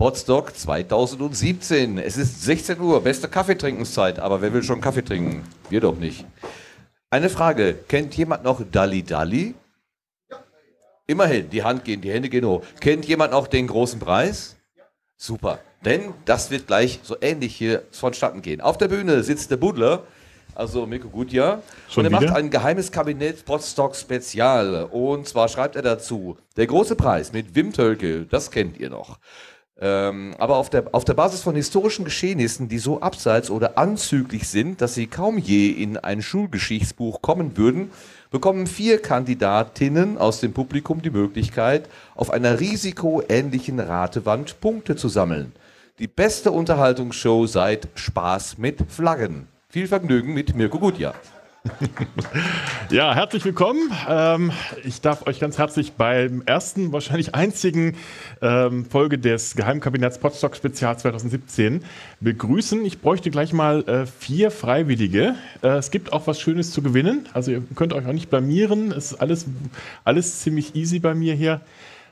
Potsdok 2017. Es ist 16 Uhr, beste Kaffeetrinkenszeit, aber wer will schon Kaffee trinken? Wir doch nicht. Eine Frage, kennt jemand noch Dalli Dalli? Immerhin, die Hand gehen, die Hände gehen hoch. Kennt jemand noch den großen Preis? Super, denn das wird gleich so ähnlich hier vonstatten gehen. Auf der Bühne sitzt der Budler, also Mirko Gutjahr, Schon und er wieder? macht ein geheimes Kabinett Potsdok Spezial. Und zwar schreibt er dazu, der große Preis mit Wim Tölke, das kennt ihr noch. Ähm, aber auf der, auf der Basis von historischen Geschehnissen, die so abseits oder anzüglich sind, dass sie kaum je in ein Schulgeschichtsbuch kommen würden, bekommen vier Kandidatinnen aus dem Publikum die Möglichkeit, auf einer risikoähnlichen Ratewand Punkte zu sammeln. Die beste Unterhaltungsshow seit Spaß mit Flaggen. Viel Vergnügen mit Mirko Gutjahr. Ja, herzlich willkommen. Ähm, ich darf euch ganz herzlich beim ersten, wahrscheinlich einzigen ähm, Folge des Geheimkabinetts Potsdok Spezial 2017 begrüßen. Ich bräuchte gleich mal äh, vier Freiwillige. Äh, es gibt auch was Schönes zu gewinnen. Also ihr könnt euch auch nicht blamieren. Es ist alles, alles ziemlich easy bei mir hier.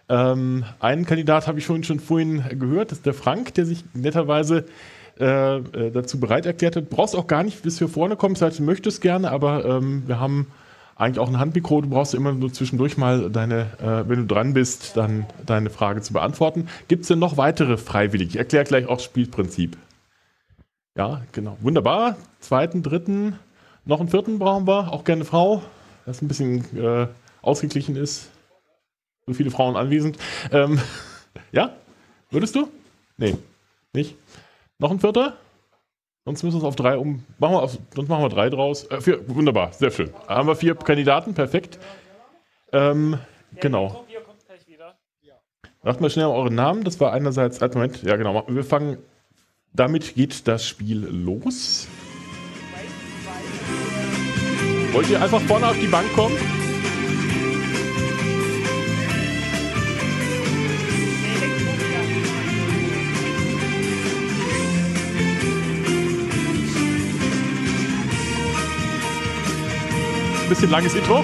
Ähm, einen Kandidat habe ich schon, schon vorhin gehört, das ist der Frank, der sich netterweise äh, äh, dazu bereit erklärt hat. Brauchst auch gar nicht bis hier vorne kommen, das heißt, du möchtest gerne, aber ähm, wir haben eigentlich auch ein Handmikro. Du brauchst immer nur zwischendurch mal deine, äh, wenn du dran bist, dann deine Frage zu beantworten. Gibt es denn noch weitere Freiwillige? Ich erkläre gleich auch das Spielprinzip. Ja, genau. Wunderbar. Zweiten, dritten, noch einen vierten brauchen wir. Auch gerne Frau, das ein bisschen äh, ausgeglichen ist. So viele Frauen anwesend. Ähm, ja? Würdest du? Nee, nicht. Noch ein vierter? Sonst müssen wir es auf drei um. Machen wir auf, sonst machen wir drei draus. Äh, vier, wunderbar, sehr schön. Haben wir vier Kandidaten, perfekt. Ähm, genau. Sagt mal schnell euren Namen. Das war einerseits. Halt, Moment, ja, genau. Wir fangen. Damit geht das Spiel los. Wollt ihr einfach vorne auf die Bank kommen? Ein bisschen langes Intro.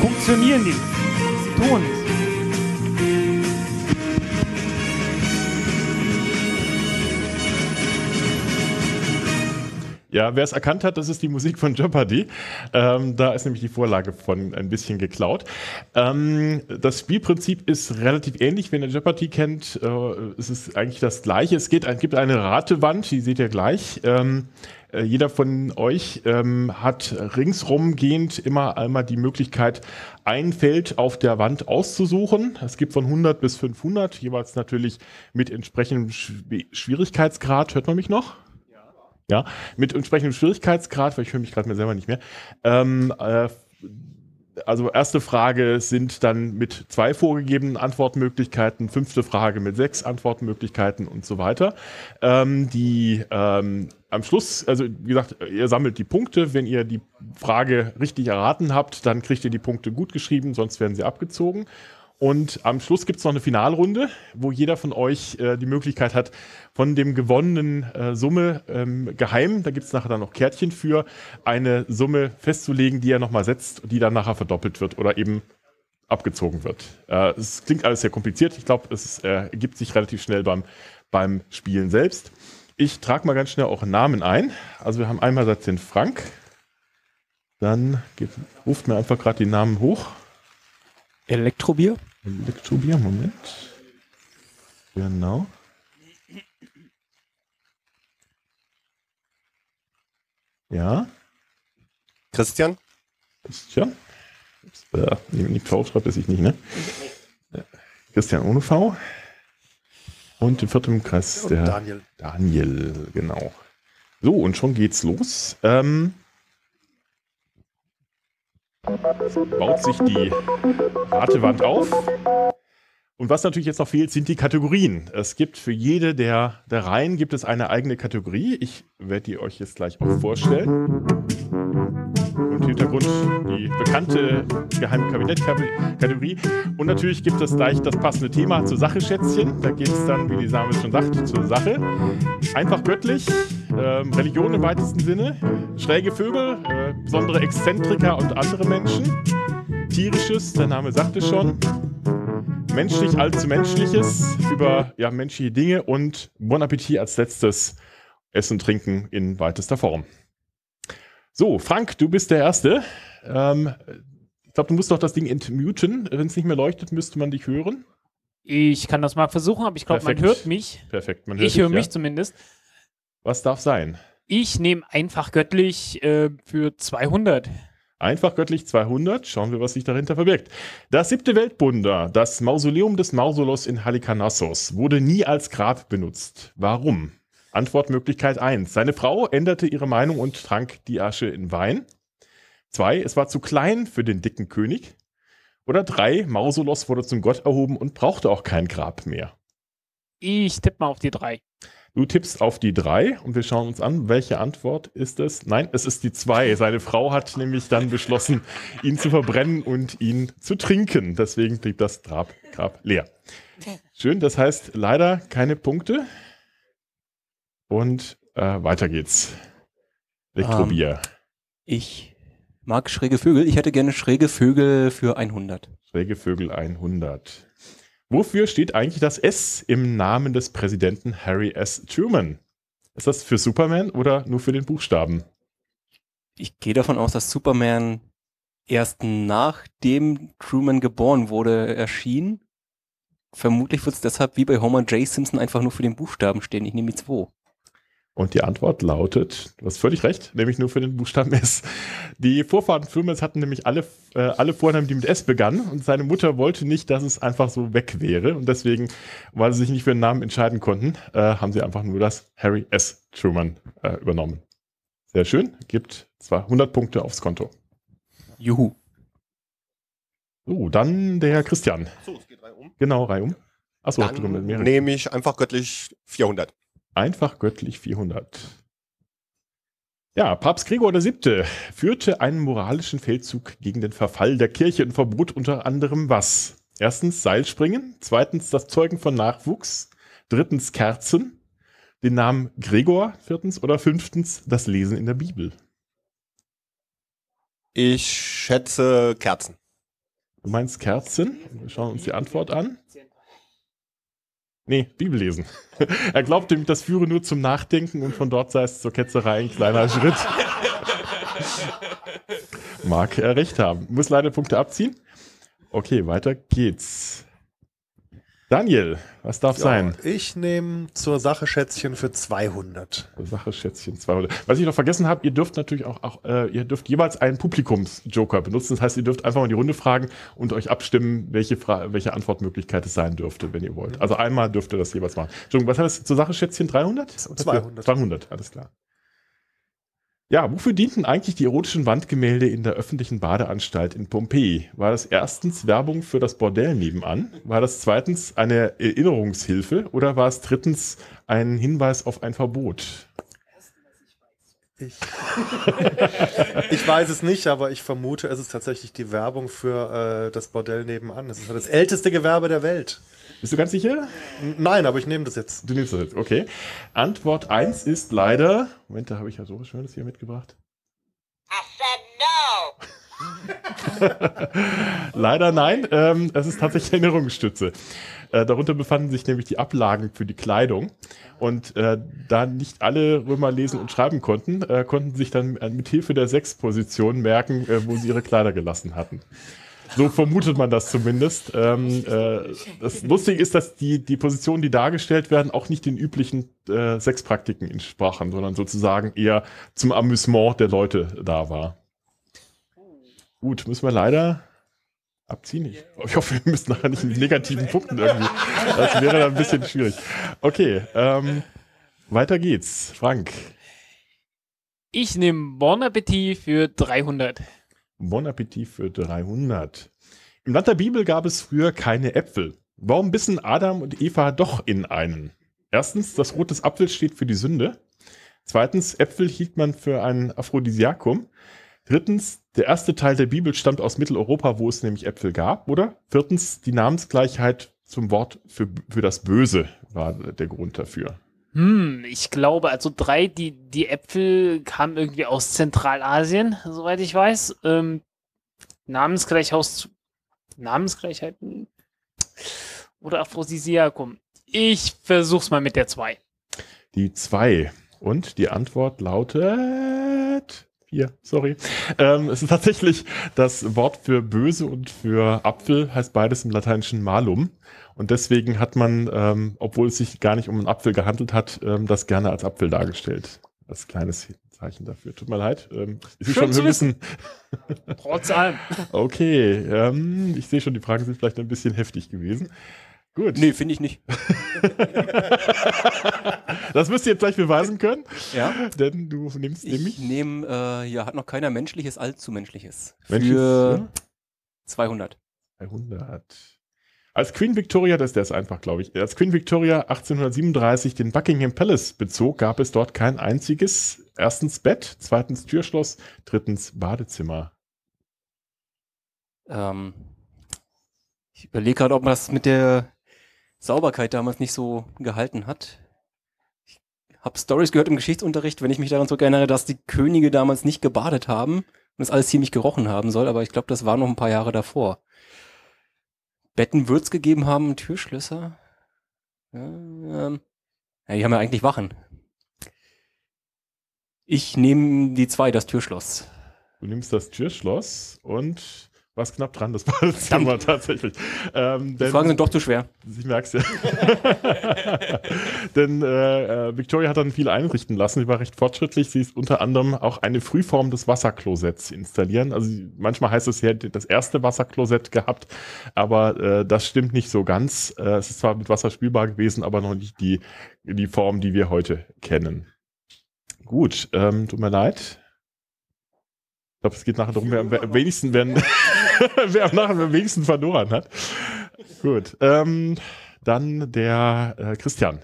Funktionieren die? Sie tun es. Ja, wer es erkannt hat, das ist die Musik von Jeopardy. Ähm, da ist nämlich die Vorlage von ein bisschen geklaut. Ähm, das Spielprinzip ist relativ ähnlich. Wenn ihr Jeopardy kennt, äh, es ist eigentlich das gleiche. Es geht, gibt eine Ratewand, die seht ihr gleich. Ähm, äh, jeder von euch ähm, hat ringsrum gehend immer einmal die Möglichkeit, ein Feld auf der Wand auszusuchen. Es gibt von 100 bis 500, jeweils natürlich mit entsprechendem Schw- Schwierigkeitsgrad. Hört man mich noch? Ja, mit entsprechendem Schwierigkeitsgrad, weil ich höre mich gerade mir selber nicht mehr. Ähm, äh, also erste Frage sind dann mit zwei vorgegebenen Antwortmöglichkeiten, fünfte Frage mit sechs Antwortmöglichkeiten und so weiter. Ähm, die ähm, am Schluss, also wie gesagt, ihr sammelt die Punkte. Wenn ihr die Frage richtig erraten habt, dann kriegt ihr die Punkte gut geschrieben, sonst werden sie abgezogen. Und am Schluss gibt es noch eine Finalrunde, wo jeder von euch äh, die Möglichkeit hat, von dem gewonnenen äh, Summe ähm, geheim, da gibt es nachher dann noch Kärtchen für, eine Summe festzulegen, die er nochmal setzt, die dann nachher verdoppelt wird oder eben abgezogen wird. Äh, es klingt alles sehr kompliziert. Ich glaube, es äh, ergibt sich relativ schnell beim, beim Spielen selbst. Ich trage mal ganz schnell auch einen Namen ein. Also wir haben einmal den Frank. Dann geht, ruft mir einfach gerade die Namen hoch. Elektrobier? Elektrobier, Moment. Genau. Ja, Christian? Christian. Äh, nicht V schreibt er sich nicht, ne? Christian ohne V. Und im vierten Kreis der Daniel. Daniel, genau. So, und schon geht's los. Ähm, baut sich die Ratewand auf. Und was natürlich jetzt noch fehlt, sind die Kategorien. Es gibt für jede der, der Reihen gibt es eine eigene Kategorie. Ich werde die euch jetzt gleich auch vorstellen. Und im Hintergrund die bekannte geheime Kabinettkategorie. Und natürlich gibt es gleich das passende Thema zur Sache, Schätzchen. Da geht es dann, wie die Name schon sagt, zur Sache. Einfach göttlich. ähm, Religion im weitesten Sinne, schräge Vögel, äh, besondere Exzentriker und andere Menschen, tierisches, der Name sagte schon, menschlich allzu menschliches, über ja, menschliche Dinge und Bon Appetit als letztes Essen, Trinken in weitester Form. So, Frank, du bist der Erste. Ähm, ich glaube, du musst doch das Ding entmuten. Wenn es nicht mehr leuchtet, müsste man dich hören. Ich kann das mal versuchen, aber ich glaube, man hört mich. Perfekt, man hört Ich höre mich ja. zumindest. Was darf sein? Ich nehme einfach göttlich äh, für 200. Einfach göttlich 200. Schauen wir, was sich dahinter verbirgt. Das siebte Weltwunder, das Mausoleum des Mausolos in Halikarnassos, wurde nie als Grab benutzt. Warum? Antwortmöglichkeit 1. Seine Frau änderte ihre Meinung und trank die Asche in Wein. 2. Es war zu klein für den dicken König. Oder 3. Mausolos wurde zum Gott erhoben und brauchte auch kein Grab mehr. Ich tippe mal auf die 3. Du tippst auf die 3 und wir schauen uns an, welche Antwort ist es? Nein, es ist die 2. Seine Frau hat nämlich dann beschlossen, ihn zu verbrennen und ihn zu trinken. Deswegen blieb das Grab, Grab leer. Schön, das heißt leider keine Punkte. Und äh, weiter geht's. Elektrobier. Ich mag schräge Vögel. Ich hätte gerne schräge Vögel für 100. Schräge Vögel 100. Wofür steht eigentlich das S im Namen des Präsidenten Harry S. Truman? Ist das für Superman oder nur für den Buchstaben? Ich gehe davon aus, dass Superman erst nachdem Truman geboren wurde erschien. Vermutlich wird es deshalb wie bei Homer J. Simpson einfach nur für den Buchstaben stehen. Ich nehme die 2. Und die Antwort lautet, du hast völlig recht, nämlich nur für den Buchstaben S. Die Vorfahren Trumans hatten nämlich alle, äh, alle Vornamen, die mit S begannen und seine Mutter wollte nicht, dass es einfach so weg wäre und deswegen, weil sie sich nicht für einen Namen entscheiden konnten, äh, haben sie einfach nur das Harry S. Truman äh, übernommen. Sehr schön, gibt 200 Punkte aufs Konto. Juhu. So, dann der Christian. So, es geht reihum. Genau, reihum. Achso, du Dann nehme ich einfach göttlich 400. Einfach göttlich 400. Ja, Papst Gregor VII. führte einen moralischen Feldzug gegen den Verfall der Kirche und verbot unter anderem was? Erstens Seilspringen, zweitens das Zeugen von Nachwuchs, drittens Kerzen, den Namen Gregor, viertens oder fünftens das Lesen in der Bibel. Ich schätze Kerzen. Du meinst Kerzen? Wir schauen uns die Antwort an. Nee, Bibel lesen. er glaubt nämlich, das führe nur zum Nachdenken und von dort sei es zur Ketzerei ein kleiner Schritt. Mag er recht haben. Muss leider Punkte abziehen. Okay, weiter geht's. Daniel, was darf sein? Ich nehme zur Sache Schätzchen für 200. Sache Schätzchen 200. Was ich noch vergessen habe, ihr dürft natürlich auch, auch äh, ihr dürft jeweils einen Publikumsjoker benutzen. Das heißt, ihr dürft einfach mal die Runde fragen und euch abstimmen, welche, Fra welche Antwortmöglichkeit es sein dürfte, wenn ihr wollt. Also einmal dürft ihr das jeweils machen. Entschuldigung, was heißt zur Sache Schätzchen 300? 200. 200, alles klar. Ja, wofür dienten eigentlich die erotischen Wandgemälde in der öffentlichen Badeanstalt in Pompeji? War das erstens Werbung für das Bordell nebenan? War das zweitens eine Erinnerungshilfe? Oder war es drittens ein Hinweis auf ein Verbot? Ich, ich weiß es nicht, aber ich vermute, es ist tatsächlich die Werbung für äh, das Bordell nebenan. Es ist das älteste Gewerbe der Welt. Bist du ganz sicher? Nein, aber ich nehme das jetzt. Du nimmst das jetzt, okay. Antwort 1 ist leider. Moment, da habe ich ja so was Schönes hier mitgebracht. Leider nein. Ähm, es ist tatsächlich eine Erinnerungsstütze. Äh, darunter befanden sich nämlich die Ablagen für die Kleidung. Und äh, da nicht alle Römer lesen und schreiben konnten, äh, konnten sich dann mit Hilfe der Sechsposition merken, äh, wo sie ihre Kleider gelassen hatten. So vermutet man das zumindest. Ähm, äh, das Lustige ist, dass die, die Positionen, die dargestellt werden, auch nicht den üblichen äh, Sexpraktiken entsprachen, sondern sozusagen eher zum Amüsement der Leute da war. Gut, müssen wir leider abziehen. Ich, ich hoffe, wir müssen nachher nicht mit negativen Punkten irgendwie. Das wäre dann ein bisschen schwierig. Okay, ähm, weiter geht's. Frank, Ich nehme Bon Appetit für 300. Bon Appetit für 300. Im Land der Bibel gab es früher keine Äpfel. Warum bissen Adam und Eva doch in einen? Erstens, das Rot des Apfels steht für die Sünde. Zweitens, Äpfel hielt man für ein Aphrodisiakum. Drittens, der erste Teil der Bibel stammt aus Mitteleuropa, wo es nämlich Äpfel gab. Oder viertens, die Namensgleichheit zum Wort für, für das Böse war der Grund dafür. Hm, ich glaube, also drei, die, die Äpfel kamen irgendwie aus Zentralasien, soweit ich weiß. Ähm, Namensgleichhaus, Namensgleichheiten oder Aphrodisiakum. Ich versuch's mal mit der zwei. Die zwei. Und die Antwort lautet. Vier, sorry. Ähm, es ist tatsächlich das Wort für böse und für Apfel heißt beides im lateinischen malum. Und deswegen hat man, ähm, obwohl es sich gar nicht um einen Apfel gehandelt hat, ähm, das gerne als Apfel dargestellt. Als kleines Zeichen dafür. Tut mir leid. Ähm, Schön schon, wir müssen. Trotz allem. Okay, ähm, ich sehe schon, die Fragen sind vielleicht ein bisschen heftig gewesen. Gut. Nee, finde ich nicht. Das müsst ihr jetzt gleich beweisen können, Ja. denn du nimmst Ich nämlich nehme, äh, ja, hat noch keiner menschliches, allzu menschliches. Menschliches, Für 200. 200. Als Queen Victoria, das der ist einfach, glaube ich, als Queen Victoria 1837 den Buckingham Palace bezog, gab es dort kein einziges, erstens Bett, zweitens Türschloss, drittens Badezimmer. Ähm, ich überlege gerade, ob man das mit der Sauberkeit damals nicht so gehalten hat. Ich habe Stories gehört im Geschichtsunterricht, wenn ich mich daran so erinnere, dass die Könige damals nicht gebadet haben und es alles ziemlich gerochen haben soll, aber ich glaube, das war noch ein paar Jahre davor. Betten wird's gegeben haben, Türschlösser. Ja, ähm, ja, die haben ja eigentlich Wachen. Ich nehme die zwei, das Türschloss. Du nimmst das Türschloss und warst knapp dran, das Badezimmer tatsächlich. Ähm, Die denn- Fragen sind doch zu schwer. Ich merk's ja. Denn äh, äh, Victoria hat dann viel einrichten lassen. Sie war recht fortschrittlich. Sie ist unter anderem auch eine Frühform des Wasserklosetts installieren. Also manchmal heißt es, sie hätte das erste Wasserklosett gehabt, aber äh, das stimmt nicht so ganz. Äh, es ist zwar mit Wasser spülbar gewesen, aber noch nicht die, die Form, die wir heute kennen. Gut, ähm, tut mir leid. Ich glaube, es geht nachher darum, wer, am wenigsten, wer, wer nachher am wenigsten verloren hat. Gut, ähm, dann der äh, Christian.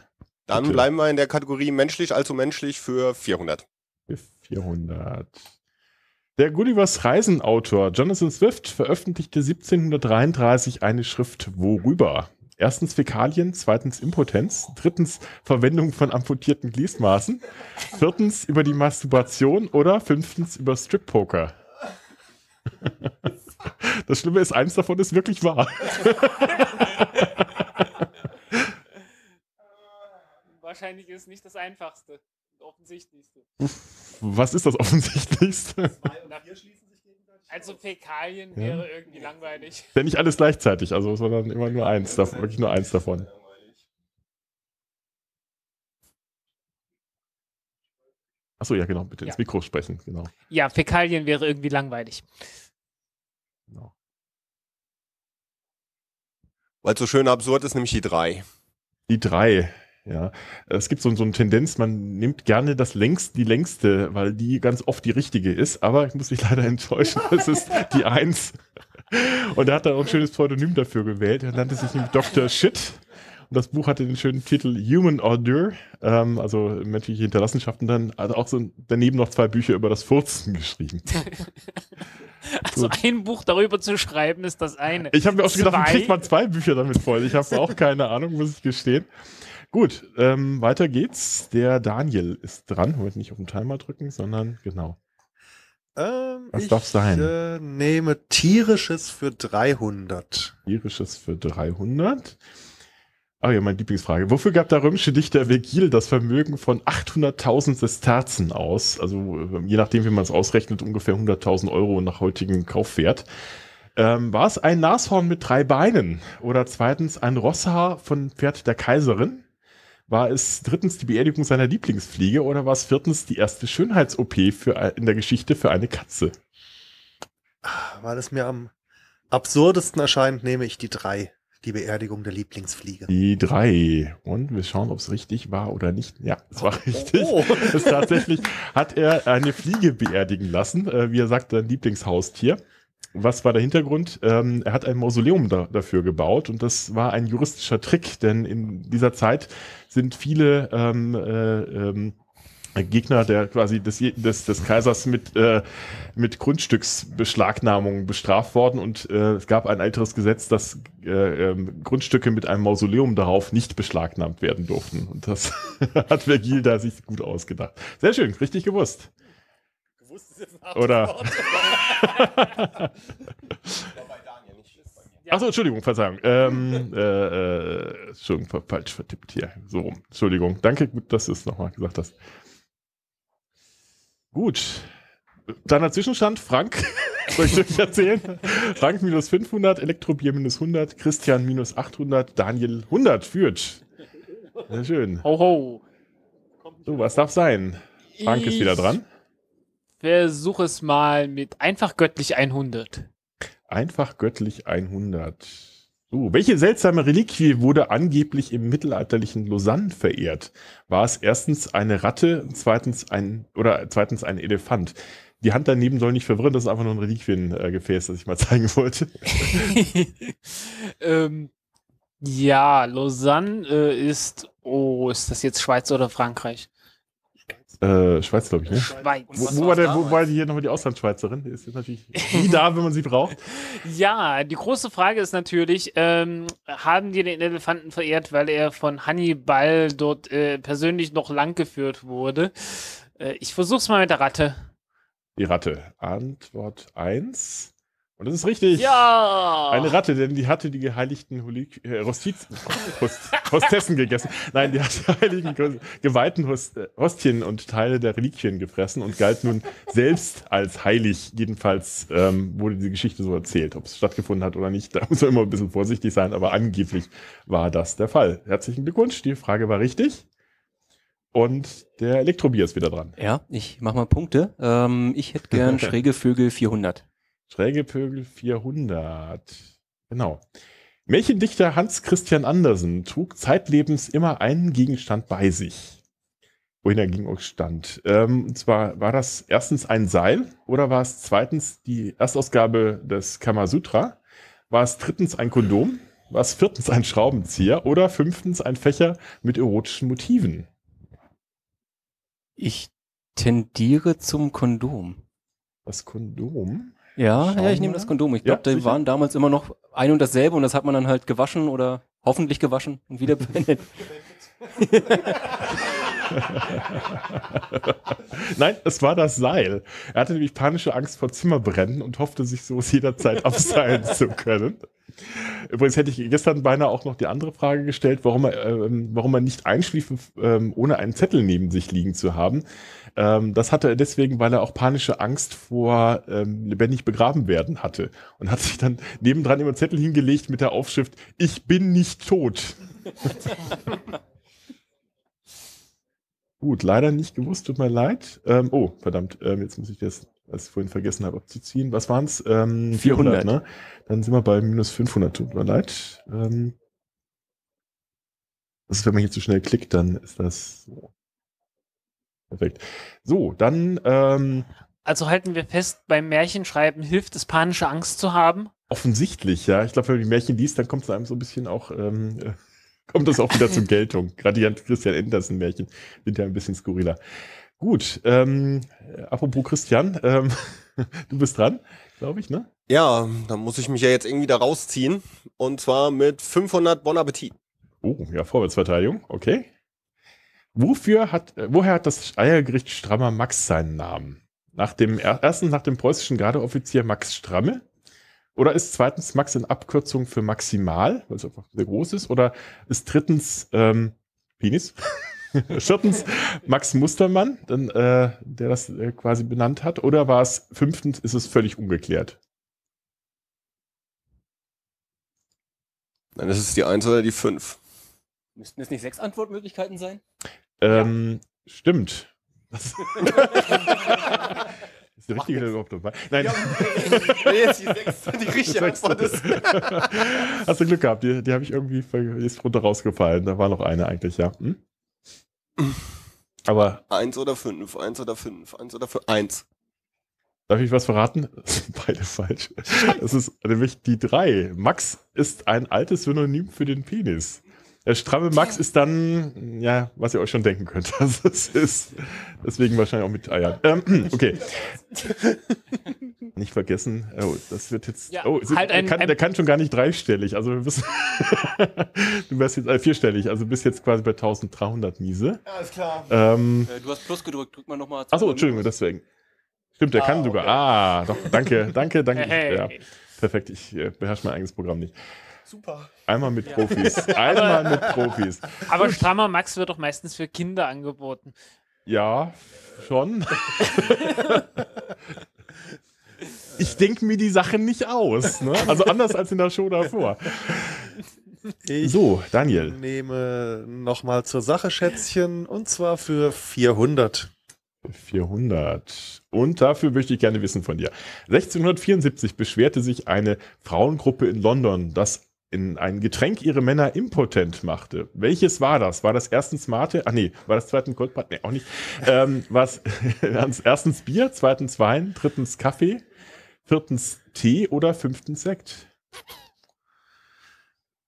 Dann Bitte. bleiben wir in der Kategorie menschlich, allzu menschlich für 400. Für 400. Der Gullivers Reisenautor Jonathan Swift veröffentlichte 1733 eine Schrift worüber? Erstens Fäkalien, zweitens Impotenz, drittens Verwendung von amputierten Gliesmaßen, viertens über die Masturbation oder fünftens über Strip-Poker. Das Schlimme ist, eins davon ist wirklich wahr. Wahrscheinlich ist nicht das einfachste. Offensichtlichste. Was ist das Offensichtlichste? Also Fäkalien Ja. wäre irgendwie langweilig. Denn nicht alles gleichzeitig, also sondern immer nur eins, davon, wirklich nur eins davon. Achso, ja, genau, bitte ins Ja. Mikro sprechen, genau. Ja, Fäkalien wäre irgendwie langweilig. Weil so schön absurd ist, nämlich die drei. Die drei, ja. Es gibt so, so eine Tendenz, man nimmt gerne das längst, die längste, weil die ganz oft die richtige ist, aber ich muss mich leider enttäuschen, es ist die Eins. Und er hat dann auch ein schönes Pseudonym dafür gewählt. Er nannte sich nämlich Dr. Shit. Und das Buch hatte den schönen Titel Human Ordure, ähm, also menschliche Hinterlassenschaften. Dann hat er auch so daneben noch zwei Bücher über das Furzen geschrieben. Also ein Buch darüber zu schreiben, ist das eine. Ich habe mir auch schon gedacht, kriegt man zwei Bücher damit voll? Ich habe auch keine Ahnung, muss ich gestehen. Gut, ähm, weiter geht's. Der Daniel ist dran. Heute nicht auf den Timer drücken, sondern genau. Ähm, Was ich darf's sein? Äh, nehme tierisches für 300. Irisches für 300. Ah ja, meine Lieblingsfrage. Wofür gab der römische Dichter Vergil das Vermögen von 800.000 Sesterzen aus? Also äh, je nachdem, wie man es ausrechnet, ungefähr 100.000 Euro nach heutigem Kaufwert. Ähm, war es ein Nashorn mit drei Beinen? Oder zweitens ein Rosshaar von Pferd der Kaiserin? War es drittens die Beerdigung seiner Lieblingsfliege? Oder war es viertens die erste Schönheits-OP in der Geschichte für eine Katze? Weil es mir am absurdesten erscheint, nehme ich die drei. Die Beerdigung der Lieblingsfliege. Die drei. Und wir schauen, ob es richtig war oder nicht. Ja, es war richtig. Oh. Es tatsächlich hat er eine Fliege beerdigen lassen, äh, wie er sagt, sein Lieblingshaustier. Was war der Hintergrund? Ähm, er hat ein Mausoleum da, dafür gebaut und das war ein juristischer Trick, denn in dieser Zeit sind viele ähm, äh, ähm, Gegner der quasi des, des, des Kaisers mit, äh, mit Grundstücksbeschlagnahmung bestraft worden und äh, es gab ein älteres Gesetz, dass äh, ähm, Grundstücke mit einem Mausoleum darauf nicht beschlagnahmt werden durften. Und das hat Vergil da sich gut ausgedacht. Sehr schön, richtig gewusst. Gewusst ist jetzt ein Oder-. Achso, Entschuldigung, Verzeihung. Ähm, äh, äh, Entschuldigung, fa- falsch vertippt hier. So rum. Entschuldigung. Danke, gut, dass du es nochmal gesagt hast. Gut. Kleiner Zwischenstand, Frank, soll ich euch erzählen? Frank minus 500, Elektrobier minus 100, Christian minus 800, Daniel 100 führt. Sehr schön. Ho, ho. So, was darf sein? Frank ist wieder dran. Versuch es mal mit einfach göttlich 100. Einfach göttlich 100. So, welche seltsame Reliquie wurde angeblich im mittelalterlichen Lausanne verehrt? War es erstens eine Ratte, zweitens ein oder zweitens ein Elefant? Die Hand daneben soll nicht verwirren, das ist einfach nur ein Reliquiengefäß, das ich mal zeigen wollte. ähm, ja, Lausanne äh, ist. Oh, ist das jetzt Schweiz oder Frankreich? Äh, Schweiz, glaube ich, ne? Schweiz. Wo, wo, war der, wo war die hier nochmal die Auslandsschweizerin? Die ist jetzt natürlich nie da, wenn man sie braucht. Ja, die große Frage ist natürlich, ähm, haben die den Elefanten verehrt, weil er von Hannibal dort äh, persönlich noch langgeführt wurde? Äh, ich versuch's mal mit der Ratte. Die Ratte. Antwort 1. Und das ist richtig. Ja! Eine Ratte, denn die hatte die geheiligten Holik äh, Hostiz Host Hostessen gegessen. Nein, die hat die heiligen ge geweihten Host äh, Hostien und Teile der Reliquien gefressen und galt nun selbst als heilig. Jedenfalls ähm, wurde die Geschichte so erzählt. Ob es stattgefunden hat oder nicht, da muss man immer ein bisschen vorsichtig sein, aber angeblich war das der Fall. Herzlichen Glückwunsch, die Frage war richtig. Und der Elektrobier ist wieder dran. Ja, ich mach mal Punkte. Ähm, ich hätte gern schräge Vögel 400. Schräge Vögel 400. Genau. Märchendichter Hans Christian Andersen trug zeitlebens immer einen Gegenstand bei sich. Wohin er ging und stand. Ähm, und zwar war das erstens ein Seil oder war es zweitens die Erstausgabe des Kamasutra? War es drittens ein Kondom? War es viertens ein Schraubenzieher? Oder fünftens ein Fächer mit erotischen Motiven? Ich tendiere zum Kondom. Das Kondom? Ja, Schauen ja, ich nehme das Kondom. Ich Ja, glaube, die sicher. waren damals immer noch ein und dasselbe und das hat man dann halt gewaschen oder hoffentlich gewaschen und wieder verwendet. Nein, es war das Seil. Er hatte nämlich panische Angst vor Zimmerbrennen und hoffte, sich so jederzeit abseilen zu können. Übrigens hätte ich gestern beinahe auch noch die andere Frage gestellt, warum er, ähm, warum er nicht einschlief, ähm, ohne einen Zettel neben sich liegen zu haben. Ähm, das hatte er deswegen, weil er auch panische Angst vor ähm, lebendig begraben werden hatte und hat sich dann nebendran immer Zettel hingelegt mit der Aufschrift Ich bin nicht tot. Gut, leider nicht gewusst, tut mir leid. Ähm, oh, verdammt, ähm, jetzt muss ich das, was ich vorhin vergessen habe, abzuziehen. Was waren es? Ähm, 400, 400. ne? Dann sind wir bei minus 500, tut mir leid. Ähm, das ist, wenn man hier zu schnell klickt, dann ist das so. Perfekt. So, dann ähm, Also halten wir fest, beim Märchenschreiben hilft es, panische Angst zu haben. offensichtlich, ja. Ich glaube, wenn man die Märchen liest, dann kommt es einem so ein bisschen auch, ähm, äh, kommt das auch wieder zur Geltung. Gerade die Christian Andersen-Märchen sind ja ein bisschen skurriler. Gut, ähm, äh, apropos Christian, ähm, du bist dran, glaube ich, ne? Ja, dann muss ich mich ja jetzt irgendwie da rausziehen. Und zwar mit 500 Bon Appetit. Oh, ja, Vorwärtsverteidigung, okay. Wofür hat, äh, woher hat das Eiergericht Strammer Max seinen Namen? Nach dem, er- erstens nach dem preußischen Gardeoffizier Max Stramme? Oder ist zweitens Max in Abkürzung für maximal, weil es einfach sehr groß ist? Oder ist drittens ähm, Penis? Viertens Max Mustermann, dann, äh, der das äh, quasi benannt hat? Oder war es fünftens, ist es völlig ungeklärt? Dann ist es die 1 oder die 5. Müssten es nicht sechs Antwortmöglichkeiten sein? Ähm, Stimmt. Ist die richtige denn überhaupt dabei? Nein. jetzt die 6 die richtige Antwort ist. Hast du Glück gehabt, die, die habe ich irgendwie die ist runter rausgefallen. Da war noch eine eigentlich, ja. Hm? Aber 1 oder 5, 1 oder 5, 1 oder 5, 1. darf ich was verraten? Beide falsch. Es ist nämlich die drei. Max ist ein altes Synonym für den Penis. Der stramme Max ist dann, ja, was ihr euch schon denken könnt. Das ist, ist deswegen wahrscheinlich auch mit Eiern. Ähm, okay. Nicht vergessen, oh, das wird jetzt. Ja, oh, sind, halt ein- der, kann, ein- der kann schon gar nicht dreistellig. Also wir wissen, du wärst jetzt äh, vierstellig, also bist jetzt quasi bei 1300 Miese. Alles klar. Ähm, Äh, du hast Plus gedrückt, drück mal nochmal. achso, Entschuldigung, deswegen. Stimmt, der kann sogar. Ah, doch, danke, danke, danke. Hey. Ja, perfekt, ich äh, beherrsche mein eigenes Programm nicht. Super. Einmal mit Profis. Einmal mit Profis. Aber strammer Max wird doch meistens für Kinder angeboten. Ja, schon. ich denke mir die Sachen nicht aus. Ne? Also anders als in der Show davor. Ich So, Daniel. nehme nochmal zur Sache Schätzchen und zwar für 400. 400. Und dafür möchte ich gerne wissen von dir. 1674 beschwerte sich eine Frauengruppe in London, dass in ein Getränk ihre Männer impotent machte. Welches war das? War das erstens Mate? Ah nee, war das zweitens Goldbad? Nee, auch nicht. Ähm, war es erstens Bier, zweitens Wein, drittens Kaffee, viertens Tee oder fünftens Sekt?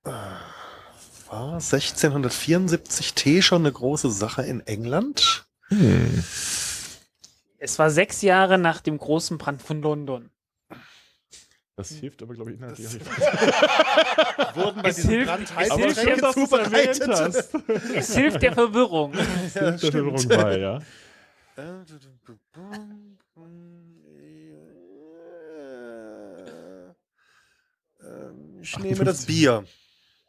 War 1674 Tee schon eine große Sache in England? Hm. Es war sechs Jahre nach dem großen Brand von London. Das hilft aber, glaube ich, inhaltlich. Wurden bei Es diesem hilft- Brand es hilft ja, dass zubereitet? hast. Es hilft der Verwirrung. Ja, Der stimmt. Verwirrung bei, ja. Ich nehme das Bier.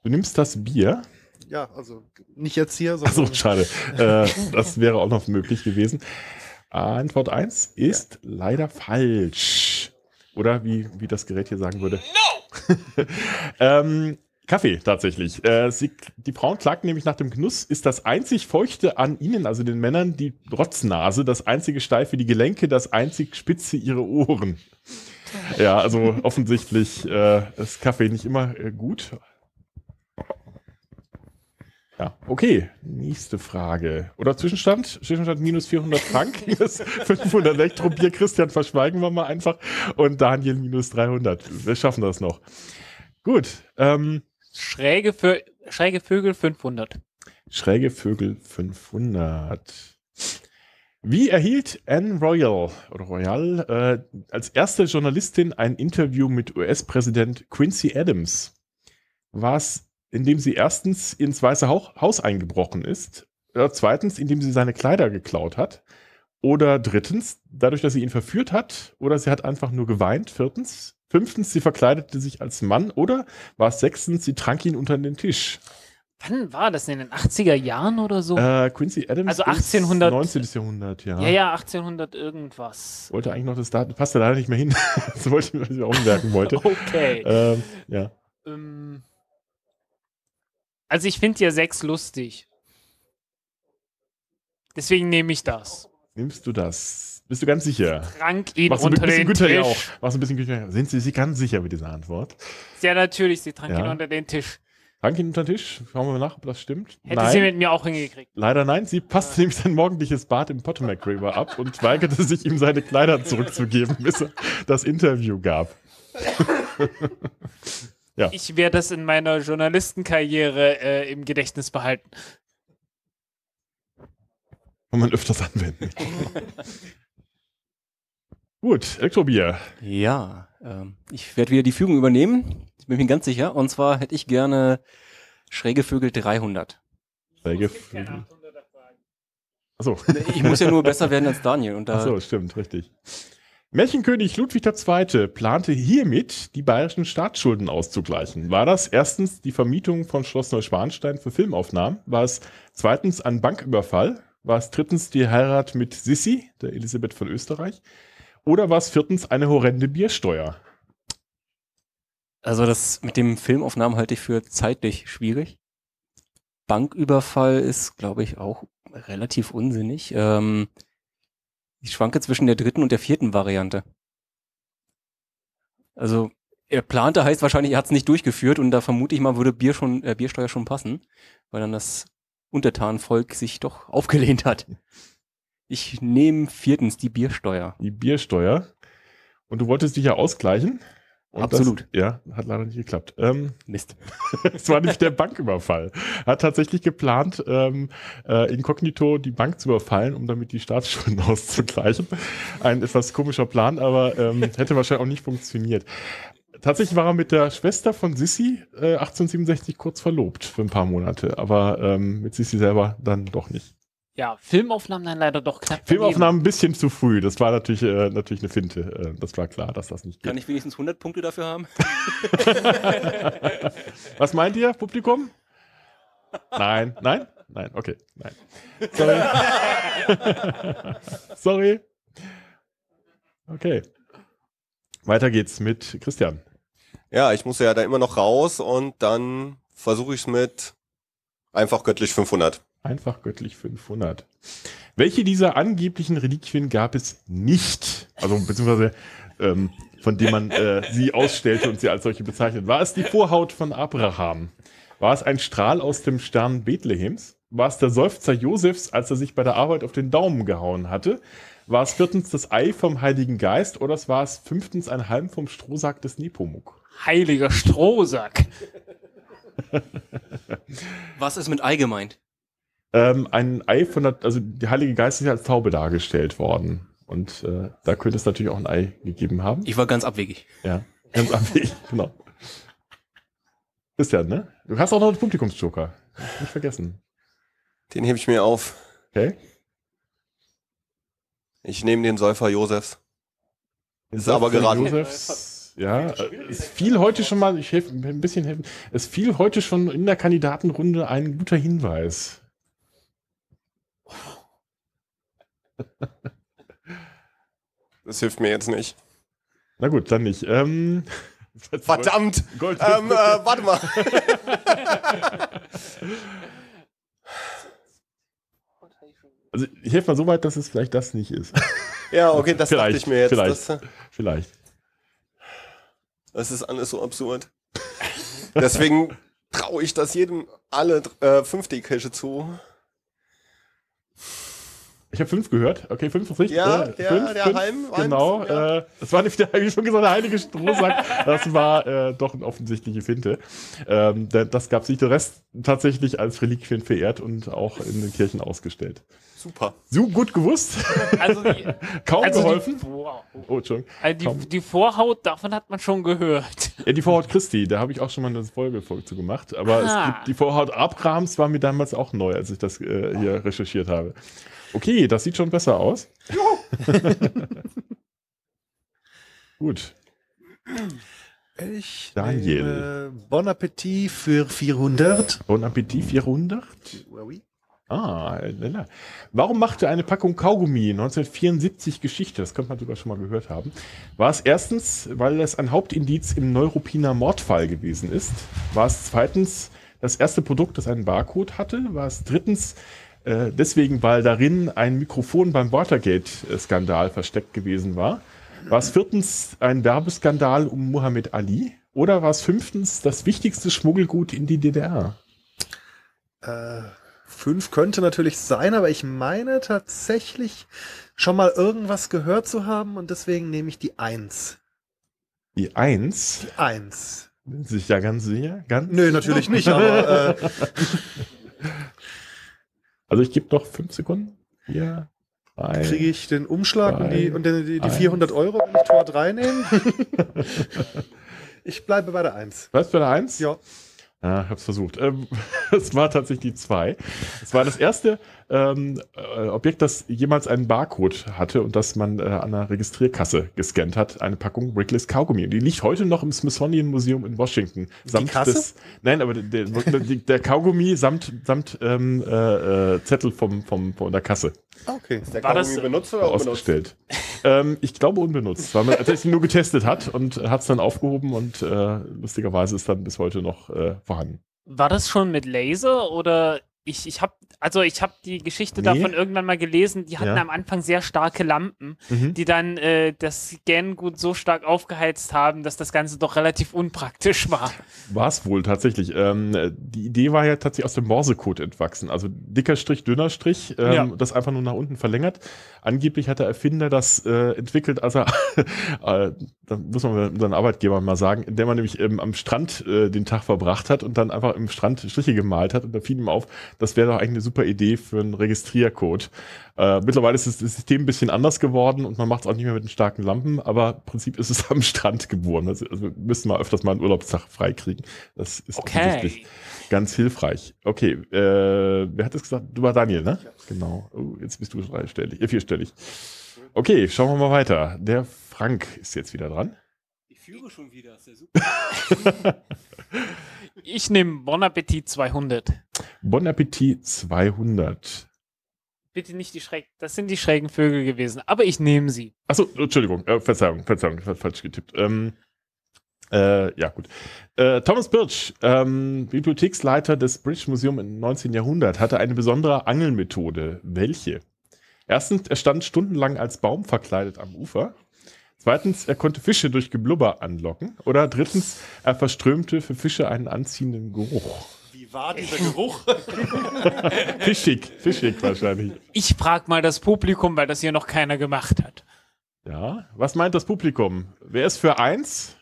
Du nimmst das Bier. Ja, also nicht jetzt hier, Achso, sondern schade. äh, das wäre auch noch möglich gewesen. Antwort 1 ist leider falsch. Oder wie, wie das Gerät hier sagen würde. No! ähm, Kaffee tatsächlich. Äh, sie, die Frauen klagten nämlich nach dem Genuss, ist das einzig Feuchte an ihnen, also den Männern, die Rotznase, das einzige steife die Gelenke, das einzig spitze ihre Ohren. Ja, also offensichtlich äh, ist Kaffee nicht immer äh, gut. Ja, okay. Nächste Frage. Oder Zwischenstand? Zwischenstand minus 400 Frank, minus 500 Elektrobier. Christian verschweigen wir mal einfach. Und Daniel minus 300. Wir schaffen das noch. Gut. Ähm, Schräge, Vö Schräge Vögel 500. schräge Vögel 500. Wie erhielt Anne Royal, oder Royal äh, als erste Journalistin ein Interview mit US-Präsident Quincy Adams? War es, indem sie erstens ins Weiße Hau- Haus eingebrochen ist, oder zweitens, indem sie seine Kleider geklaut hat, oder drittens, dadurch, dass sie ihn verführt hat, oder sie hat einfach nur geweint, viertens, fünftens, sie verkleidete sich als Mann, oder war es sechstens, sie trank ihn unter den Tisch? Wann war das? In den 80er Jahren oder so? Äh, Quincy Adams Also ist 1800 19. Jahrhundert, ja. ja, ja, 1800 irgendwas. Wollte eigentlich noch das Datum, passt ja leider nicht mehr hin. das wollte ich, was ich auch umwerken wollte. Okay. ähm, ja. Ähm, also ich finde ja 6 lustig. Deswegen nehme ich das. Nimmst du das? Bist du ganz sicher? Trank ihn Machst unter den Güter Tisch. auch. Machst du ein bisschen Güter Sind Sie sich ganz sicher mit dieser Antwort? Ja, natürlich, sie trank Ja. ihn unter den Tisch. Trank ihn unter den Tisch. Schauen wir mal nach, ob das stimmt. Hätte nein. sie mit mir auch hingekriegt. Leider nein. Sie passte nämlich sein morgendliches Bad im Potomac River ab und weigerte sich, ihm seine Kleider zurückzugeben, bis er das Interview gab. Ich werde das in meiner Journalistenkarriere äh, im Gedächtnis behalten. Kann man öfters anwenden. Gut, Elektrobier. Ja, ähm, ich werde wieder die Führung übernehmen. Ich bin mir ganz sicher. Und zwar hätte ich gerne schräge Vögel 300. Schräge Vögel. Achso. Ich muss ja nur besser werden als Daniel. Und da Ach so, stimmt, richtig. Märchenkönig Ludwig II. plante hiermit, die bayerischen Staatsschulden auszugleichen. War das erstens die Vermietung von Schloss Neuschwanstein für Filmaufnahmen? War es zweitens ein Banküberfall? War es drittens die Heirat mit Sissi, der Elisabeth von Österreich? Oder war es viertens eine horrende Biersteuer? Also das mit dem Filmaufnahmen halte ich für zeitlich schwierig. Banküberfall ist, glaube ich, auch relativ unsinnig. Ähm, ich schwanke zwischen der dritten und der vierten Variante. Also er plante heißt wahrscheinlich, er hat es nicht durchgeführt und da vermute ich mal, würde Bier schon, äh, Biersteuer schon passen, weil dann das Untertanenvolk sich doch aufgelehnt hat. Ich nehme viertens die Biersteuer. Die Biersteuer. Und du wolltest dich ja ausgleichen? Und Absolut. Das, ja, hat leider nicht geklappt. Ähm, Mist. es war nicht der Banküberfall. Er hat tatsächlich geplant, ähm, äh, inkognito die Bank zu überfallen, um damit die Staatsschulden auszugleichen. Ein etwas komischer Plan, aber ähm, hätte wahrscheinlich auch nicht funktioniert. Tatsächlich war er mit der Schwester von Sissi äh, 1867 kurz verlobt für ein paar Monate, aber ähm, mit Sissi selber dann doch nicht. Ja, Filmaufnahmen dann leider doch knapp. Filmaufnahmen ein bisschen zu früh. Das war natürlich, äh, natürlich eine Finte. Äh, das war klar, dass das nicht geht. Kann ich wenigstens 100 Punkte dafür haben? Was meint ihr, Publikum? Nein, nein, nein, okay, nein. Sorry. Sorry. Okay. Weiter geht's mit Christian. Ja, ich muss ja da immer noch raus und dann versuche ich es mit einfach göttlich 500. Einfach göttlich 500. Welche dieser angeblichen Reliquien gab es nicht? Also, beziehungsweise, ähm, von dem man äh, sie ausstellte und sie als solche bezeichnet. War es die Vorhaut von Abraham? War es ein Strahl aus dem Stern Bethlehems? War es der Seufzer Josefs, als er sich bei der Arbeit auf den Daumen gehauen hatte? War es viertens das Ei vom Heiligen Geist oder es war es fünftens ein Halm vom Strohsack des Nepomuk? Heiliger Strohsack. Was ist mit Ei gemeint? Ähm, ein Ei von der, also der Heilige Geist ist ja als Taube dargestellt worden. Und äh, da könnte es natürlich auch ein Ei gegeben haben. Ich war ganz abwegig. Ja, ganz abwegig, genau. Christian, ne? Du hast auch noch einen Publikumsjoker. Nicht vergessen. Den hebe ich mir auf. Okay? Ich nehme den Säufer Josefs. Ist aber geraten. Josefs, ja, äh, es fiel heute schon mal, ich helfe ein bisschen helfen. Es fiel heute schon in der Kandidatenrunde ein guter Hinweis. Das hilft mir jetzt nicht. Na gut, dann nicht. Ähm, Verdammt! Gold. ähm, äh, warte mal. Also ich helfe mal so weit, dass es vielleicht das nicht ist. Ja, okay, das dachte Vielleicht, ich mir jetzt. vielleicht. Das, Vielleicht. das ist alles so absurd. Deswegen traue ich das jedem alle äh, 5D-Cache zu. Ich habe fünf gehört. Okay, fünf ist richtig. Ja, Äh, der- fünf, der fünf, Halm, Genau. Ja. Äh, das war nicht der, wie schon gesagt, der heilige Strohsack. Das war äh, doch eine offensichtliche Finte. Ähm, das gab sich der Rest tatsächlich als Reliquien verehrt und auch in den Kirchen ausgestellt. Super. So gut gewusst. Also die, Kaum also geholfen. Die, wow. oh, Entschuldigung. Also die, die Vorhaut, davon hat man schon gehört. Ja, die Vorhaut Christi, da habe ich auch schon mal eine Folge zu gemacht. Aber Ah. es gibt, die Vorhaut Abrahams war mir damals auch neu, als ich das äh, hier recherchiert habe. Okay, das sieht schon besser aus. Gut. Ich Daniel. Bon Appetit für 400. Bon Appetit 400. Oui. Ah, lala. Warum machte eine Packung Kaugummi 1974 Geschichte? Das könnte man sogar schon mal gehört haben. War es erstens, weil es ein Hauptindiz im Neuruppiner Mordfall gewesen ist? War es zweitens das erste Produkt, das einen Barcode hatte? War es drittens äh, deswegen, weil darin ein Mikrofon beim Watergate-Skandal versteckt gewesen war? War es viertens ein Werbeskandal um Muhammad Ali? Oder war es fünftens das wichtigste Schmuggelgut in die DDR? Äh, fünf könnte natürlich sein, aber ich meine tatsächlich schon mal irgendwas gehört zu haben und deswegen nehme ich die Eins. Die Eins. Die Eins. Sind Sie sich da ganz sicher? Ganz? Nö, natürlich nicht, aber äh, Also ich gebe noch fünf Sekunden. Hier. Drei. kriege ich den Umschlag und die, Drei, und die, die, die eins. 400 Euro, wenn ich Tor 3 nehme? ich bleibe bei der Eins. Was bei der Eins? Ja. Ja, ich hab's versucht. Ähm, es war tatsächlich die zwei. Es war das erste ähm, äh, Objekt, das jemals einen Barcode hatte und das man äh, an einer Registrierkasse gescannt hat. Eine Packung Wrigley's Kaugummi. Und die liegt heute noch im Smithsonian Museum in Washington. Samt Kasse? Des, nein, aber der, der, der Kaugummi samt, samt ähm, äh, äh, Zettel vom, vom, von der Kasse Ah, Okay. Der War das- Kaugummi benutzt oder unbenutzt? ausgestellt. ähm, ich glaube unbenutzt, weil man tatsächlich nur getestet hat und hat es dann aufgehoben und äh, lustigerweise ist dann bis heute noch äh, vorhanden. War das schon mit Laser oder Ich, ich habe also ich habe die Geschichte Nee. davon irgendwann mal gelesen. Die hatten Ja. am Anfang sehr starke Lampen, Mhm. die dann äh, das Scan-Gut so stark aufgeheizt haben, dass das Ganze doch relativ unpraktisch war. War es wohl tatsächlich. Ähm, äh, die Idee war ja tatsächlich aus dem Morsecode entwachsen. Also dicker Strich, dünner Strich, ähm, Ja. das einfach nur nach unten verlängert. Angeblich hat der Erfinder das äh, entwickelt, als er, äh, da muss man unseren Arbeitgeber mal sagen, indem man nämlich ähm, am Strand äh, den Tag verbracht hat und dann einfach im Strand Striche gemalt hat und da fiel ihm auf, das wäre doch eigentlich eine super Idee für einen Registriercode. Äh, mittlerweile ist das System ein bisschen anders geworden und man macht es auch nicht mehr mit den starken Lampen, aber im Prinzip ist es am Strand geboren. Also, also wir müssen mal öfters mal einen Urlaubstag freikriegen. Das ist offensichtlich Okay. ganz hilfreich. Okay, äh, wer hat das gesagt? Du war Daniel, ne? Genau. Oh, jetzt bist du dreistellig, äh, vierstellig. Okay, schauen wir mal weiter. Der Frank ist jetzt wieder dran. Ich führe schon wieder, ist ja super. Ich nehme Bon Appetit 200. Bon Appetit 200. Bitte nicht die schräg. Das sind die schrägen Vögel gewesen, aber ich nehme sie. Achso, Entschuldigung, äh, Verzeihung, Verzeihung, falsch getippt. Ähm, äh, ja, gut. Äh, Thomas Birch, ähm, Bibliotheksleiter des British Museum im 19. Jahrhundert, hatte eine besondere Angelmethode. Welche? Erstens, er stand stundenlang als Baum verkleidet am Ufer. Zweitens, er konnte Fische durch Geblubber anlocken. Oder drittens, er verströmte für Fische einen anziehenden Geruch. Wie war dieser Geruch? Fischig, fischig wahrscheinlich. Ich frage mal das Publikum, weil das hier noch keiner gemacht hat. Ja, was meint das Publikum? Wer ist für eins?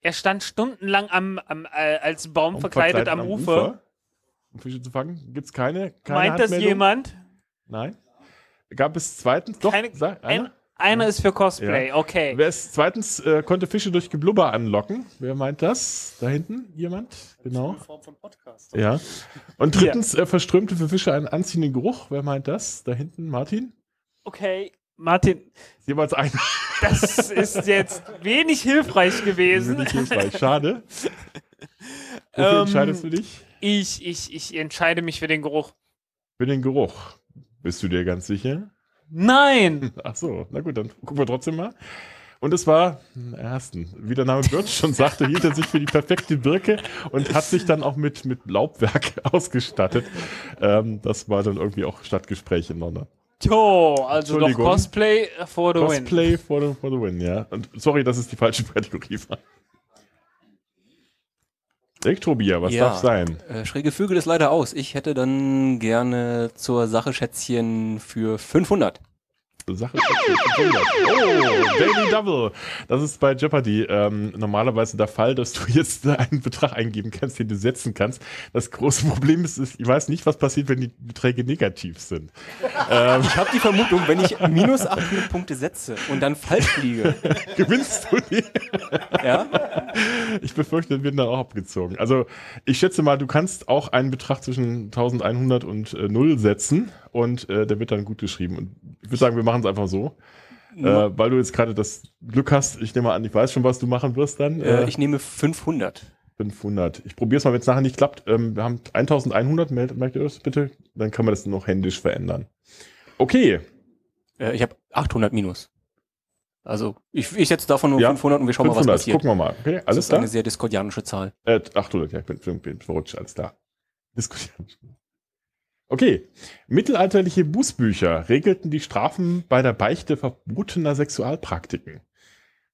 Er stand stundenlang am, am, äh, als Baum verkleidet am, Ufer. Um Fische zu fangen? Gibt es keine, keine Meint das jemand? Nein. Gab es zweitens? Doch, Keine- sag, Ein, einer? ist für Cosplay, okay. Wer ist zweitens, äh, konnte Fische durch Geblubber anlocken? Wer meint das? Da hinten? Jemand? Genau. In Form von Podcast. Ja. Und drittens, äh, verströmte für Fische einen anziehenden Geruch. Wer meint das? Da hinten? Martin? Okay, Martin, Jeweils ein. das ist jetzt wenig hilfreich gewesen. Nicht hilfreich. Schade. Wofür Ähm, entscheidest du dich? Ich, ich, ich entscheide mich für den Geruch. Für den Geruch. Bist du dir ganz sicher? Nein! Ach so, na gut, dann gucken wir trotzdem mal. Und es war, ersten, wie der Name Birch schon sagte, hielt er sich für die perfekte Birke und hat sich dann auch mit, mit Laubwerk ausgestattet. Ähm, das war dann irgendwie auch Stadtgespräch in London. Jo, also Entschuldigung. Cosplay for the win. Cosplay for the, for the win, ja. Und sorry, dass es die falsche Kategorie war. Elektrobier, was Ja. darf sein? Äh, schräge Vögel ist leider aus. Ich hätte dann gerne zur Sache Schätzchen für 500. Sache. Oh, Daily Double. Das ist bei Jeopardy ähm, normalerweise der Fall, dass du jetzt einen Betrag eingeben kannst, den du setzen kannst. Das große Problem ist, ist ich weiß nicht, was passiert, wenn die Beträge negativ sind. ähm, Ich habe die Vermutung, wenn ich minus 800 Punkte setze und dann falsch liege, gewinnst du die? ja, Ich befürchte, wir werden dann auch abgezogen. Also ich schätze mal, du kannst auch einen Betrag zwischen 1100 und äh, 0 setzen und äh, der wird dann gut geschrieben. Und ich würde sagen, wir machen es einfach so. Äh, weil du jetzt gerade das Glück hast, ich nehme mal an, ich weiß schon, was du machen wirst dann. äh, ich nehme 500. 500. Ich probiere es mal, wenn es nachher nicht klappt. Ähm, wir haben 1100, meldet, merkt ihr das bitte? Dann kann man das noch händisch verändern. Okay, Äh, ich habe 800 minus. Also ich, ich setze davon nur Ja, 500 und wir schauen mal, was 500, passiert. gucken wir mal. Okay, das alles ist klar? eine sehr diskordianische Zahl. Äh, 800, ja, ich bin, bin, bin verrutscht, alles klar. Diskutieren. Okay. Mittelalterliche Bußbücher regelten die Strafen bei der Beichte verbotener Sexualpraktiken.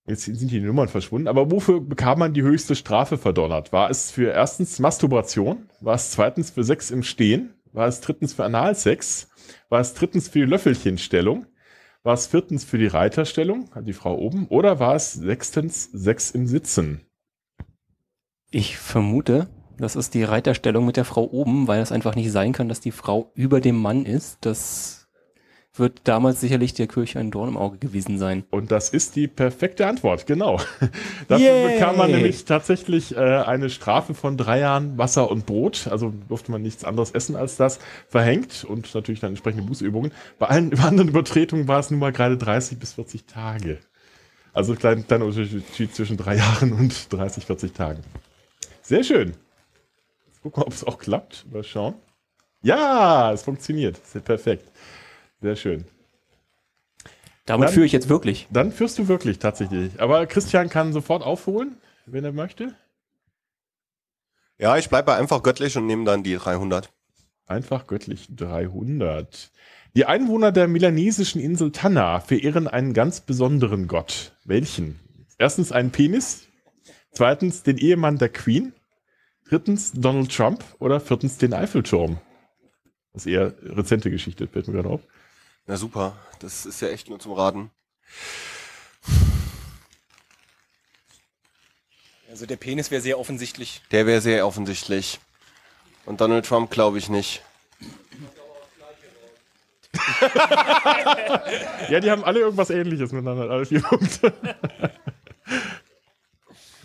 Jetzt sind die Nummern verschwunden, aber wofür bekam man die höchste Strafe verdonnert? War es für erstens Masturbation? War es zweitens für Sex im Stehen? War es drittens für Analsex? War es drittens für die Löffelchenstellung? War es viertens für die Reiterstellung, hat die Frau oben? Oder war es sechstens Sex im Sitzen? Ich vermute, das ist die Reiterstellung mit der Frau oben, weil es einfach nicht sein kann, dass die Frau über dem Mann ist. Das wird damals sicherlich der Kirche ein Dorn im Auge gewesen sein. Und das ist die perfekte Antwort, genau. Dafür Yay. bekam man nämlich tatsächlich äh, eine Strafe von drei Jahren Wasser und Brot, also durfte man nichts anderes essen als das, verhängt und natürlich dann entsprechende Bußübungen. Bei allen anderen Übertretungen war es nun mal gerade 30 bis 40 Tage. Also klein, kleiner Unterschied zwischen drei Jahren und 30, 40 Tagen. Sehr schön. Gucken wir, ob es auch klappt. Mal schauen. Ja, es funktioniert. Sehr perfekt. Sehr schön. Damit Dann- führe ich jetzt wirklich. Dann führst du wirklich tatsächlich. Aber Christian kann sofort aufholen, wenn er möchte. Ja, ich bleibe einfach göttlich und nehme dann die 300. Einfach göttlich 300. Die Einwohner der melanesischen Insel Tanna verehren einen ganz besonderen Gott. Welchen? Erstens einen Penis, zweitens den Ehemann der Queen, drittens Donald Trump oder viertens den Eiffelturm. Das ist eher rezente Geschichte, fällt mir gerade auf. Na super, das ist ja echt nur zum Raten. Also der Penis wäre sehr offensichtlich. Der wäre sehr offensichtlich. Und Donald Trump glaube ich nicht. Ja, die haben alle irgendwas ähnliches miteinander, alle vier Punkte.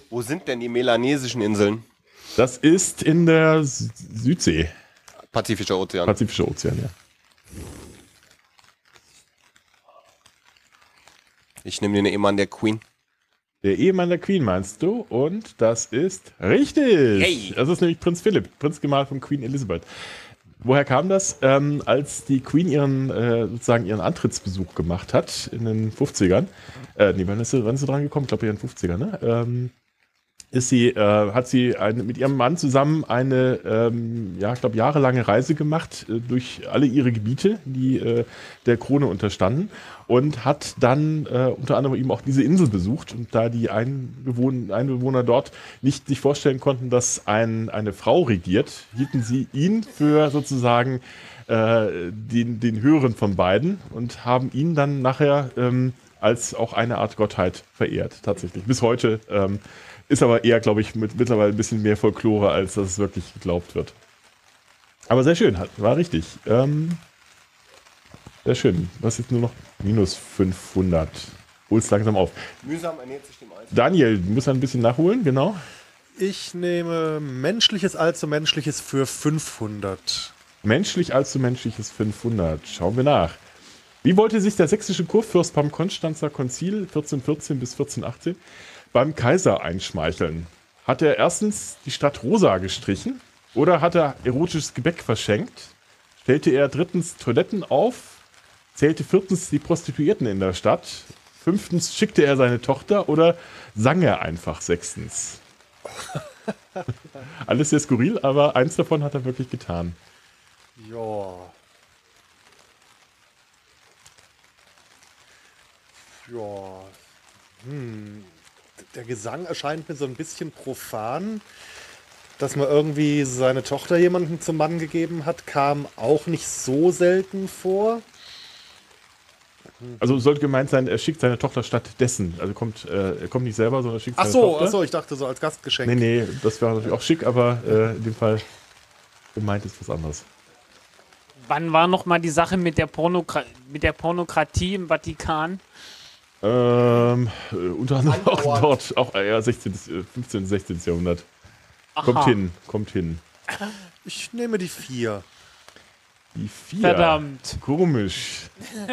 Wo sind denn die melanesischen Inseln? Das ist in der Sü- Südsee, Pazifischer Ozean. Pazifischer Ozean, ja. Ich nehme den Ehemann der Queen. Der Ehemann der Queen meinst du? Und das ist richtig. Yay. Das ist nämlich Prinz Philipp, Prinzgemahl von Queen Elizabeth. Woher kam das? Ähm, als die Queen ihren äh, sozusagen ihren Antrittsbesuch gemacht hat in den 50ern, äh, nee, wann ist sie, wann ist sie dran gekommen? Ich glaube in den 50ern, ne? Ähm, ist sie, äh, hat sie eine, mit ihrem Mann zusammen eine, ähm, ja, ich glaube, jahrelange Reise gemacht äh, durch alle ihre Gebiete, die äh, der Krone unterstanden und hat dann äh, unter anderem eben auch diese Insel besucht und da die Einbewohner, Einbewohner dort nicht sich vorstellen konnten, dass ein, eine Frau regiert, hielten sie ihn für sozusagen äh, den, den höheren von beiden und haben ihn dann nachher ähm, als auch eine Art Gottheit verehrt, tatsächlich. Bis heute ähm, ist aber eher, glaube ich, mit, mittlerweile ein bisschen mehr Folklore, als dass es wirklich geglaubt wird. Aber sehr schön, hat, war richtig. Ähm, sehr schön. Was ist jetzt nur noch? Minus 500. Hol's langsam auf. Mühsam ernährt sich dem Alter. Daniel, du musst ein bisschen nachholen, genau. Ich nehme menschliches allzu menschliches für 500. Menschlich allzu menschliches 500. Schauen wir nach. Wie wollte sich der sächsische Kurfürst beim Konstanzer Konzil 1414 bis 1418 beim Kaiser einschmeicheln? Hat er erstens die Stadt rosa gestrichen oder hat er erotisches Gebäck verschenkt? Stellte er drittens Toiletten auf? Zählte viertens die Prostituierten in der Stadt? Fünftens schickte er seine Tochter oder sang er einfach sechstens? Alles sehr skurril, aber eins davon hat er wirklich getan. Ja. Ja. Hm. Der Gesang erscheint mir so ein bisschen profan. Dass man irgendwie seine Tochter jemandem zum Mann gegeben hat, kam auch nicht so selten vor. Also sollte gemeint sein, er schickt seine Tochter stattdessen. Also kommt, äh, er kommt nicht selber, sondern schickt Ach seine so, Tochter. ach so, ich dachte so als Gastgeschenk. Nee, nee, das wäre natürlich auch schick, aber äh, in dem Fall gemeint ist was anderes. Wann war noch mal die Sache mit der, mit der Pornokratie im Vatikan? Ähm, äh, unter anderem auch dort, auch äh, ja, 16., äh, 15., 16. Jahrhundert. Aha. Kommt hin, kommt hin. Ich nehme die vier. Die vier. Verdammt. Komisch.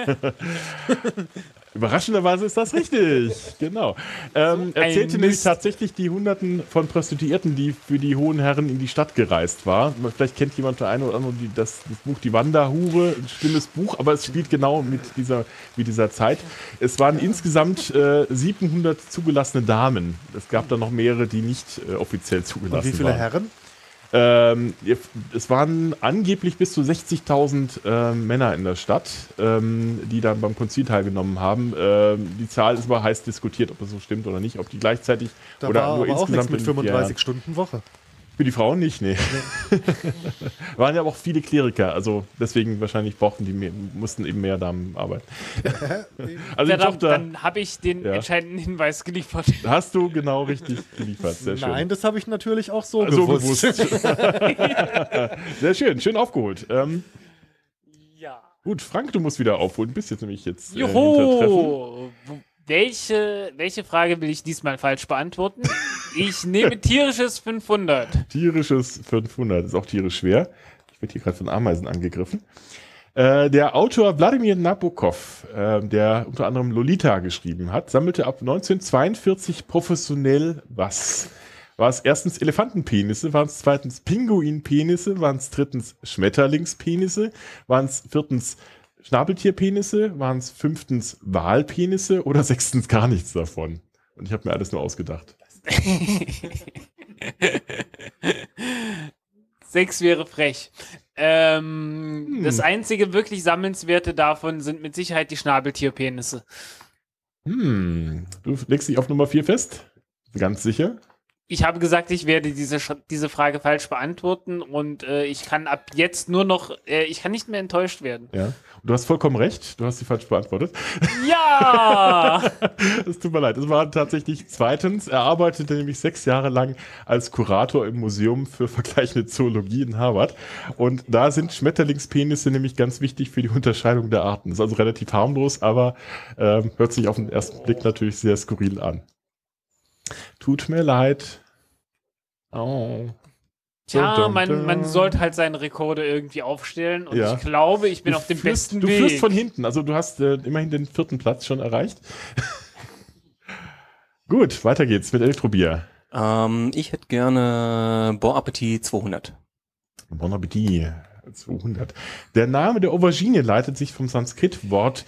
Überraschenderweise ist das richtig. Genau. Ähm, ein er zählte nämlich Mist. tatsächlich die Hunderten von Prostituierten, die für die hohen Herren in die Stadt gereist war. Vielleicht kennt jemand der eine oder andere die, das, das Buch Die Wanderhure, ein stilles Buch, aber es spielt genau mit dieser, mit dieser Zeit. Es waren insgesamt äh, 700 zugelassene Damen. Es gab dann noch mehrere, die nicht äh, offiziell zugelassen Und wie viele waren. Herren? Ähm, es waren angeblich bis zu 60.000 äh, Männer in der Stadt, ähm, die dann beim Konzil teilgenommen haben. Ähm, die Zahl ist aber heiß diskutiert, ob das so stimmt oder nicht, ob die gleichzeitig Da oder war nur aber auch nichts insgesamt mit in- 35 Stunden Woche. Für die Frauen nicht, nee. Waren ja aber auch viele Kleriker, also deswegen wahrscheinlich brauchten die mehr, mussten eben mehr Damen arbeiten. also Verdammt, Tochter dann habe ich den Ja. entscheidenden Hinweis geliefert. hast du genau richtig geliefert. Sehr schön. Nein, das habe ich natürlich auch so so gewusst. gewusst. Sehr schön, schön aufgeholt. Ähm, Ja. gut, Frank, du musst wieder aufholen. Bist jetzt nämlich jetzt äh, Hintertreffen. Welche, welche Frage will ich diesmal falsch beantworten? Ich nehme tierisches 500. Tierisches 500. Ist auch tierisch schwer. Ich werde hier gerade von Ameisen angegriffen. Äh, der Autor Wladimir Nabokov, äh, der unter anderem Lolita geschrieben hat, sammelte ab 1942 professionell was? War es erstens Elefantenpenisse, waren es zweitens Pinguinpenisse, waren es drittens Schmetterlingspenisse, waren es viertens Schnabeltierpenisse, waren es fünftens Walpenisse oder sechstens gar nichts davon? Und ich habe mir alles nur ausgedacht. Sechs wäre frech. Ähm, Hm. Das einzige wirklich Sammelswerte davon sind mit Sicherheit die Schnabeltierpenisse. Hm, du legst dich auf Nummer 4 fest? Ganz sicher? Ich habe gesagt, ich werde diese, diese Frage falsch beantworten und äh, ich kann ab jetzt nur noch, äh, ich kann nicht mehr enttäuscht werden. Ja. Und du hast vollkommen recht, du hast sie falsch beantwortet. Ja! Es tut mir leid. Es war tatsächlich zweitens. Er arbeitete nämlich sechs Jahre lang als Kurator im Museum für vergleichende Zoologie in Harvard. Und da sind Schmetterlingspenisse nämlich ganz wichtig für die Unterscheidung der Arten. Ist also relativ harmlos, aber ähm, hört sich auf den ersten Blick natürlich sehr skurril an. Tut mir leid. Oh. Tja, man, man sollte halt seine Rekorde irgendwie aufstellen und Ja. ich glaube, ich bin Du auf dem führst- besten Du Weg. führst von hinten, also du hast äh, immerhin den vierten Platz schon erreicht. Gut, weiter geht's mit Elektrobier. Ähm, ich hätte gerne Bon Appetit 200. Bon Appetit 200. Der Name der Aubergine leitet sich vom Sanskrit-Wort,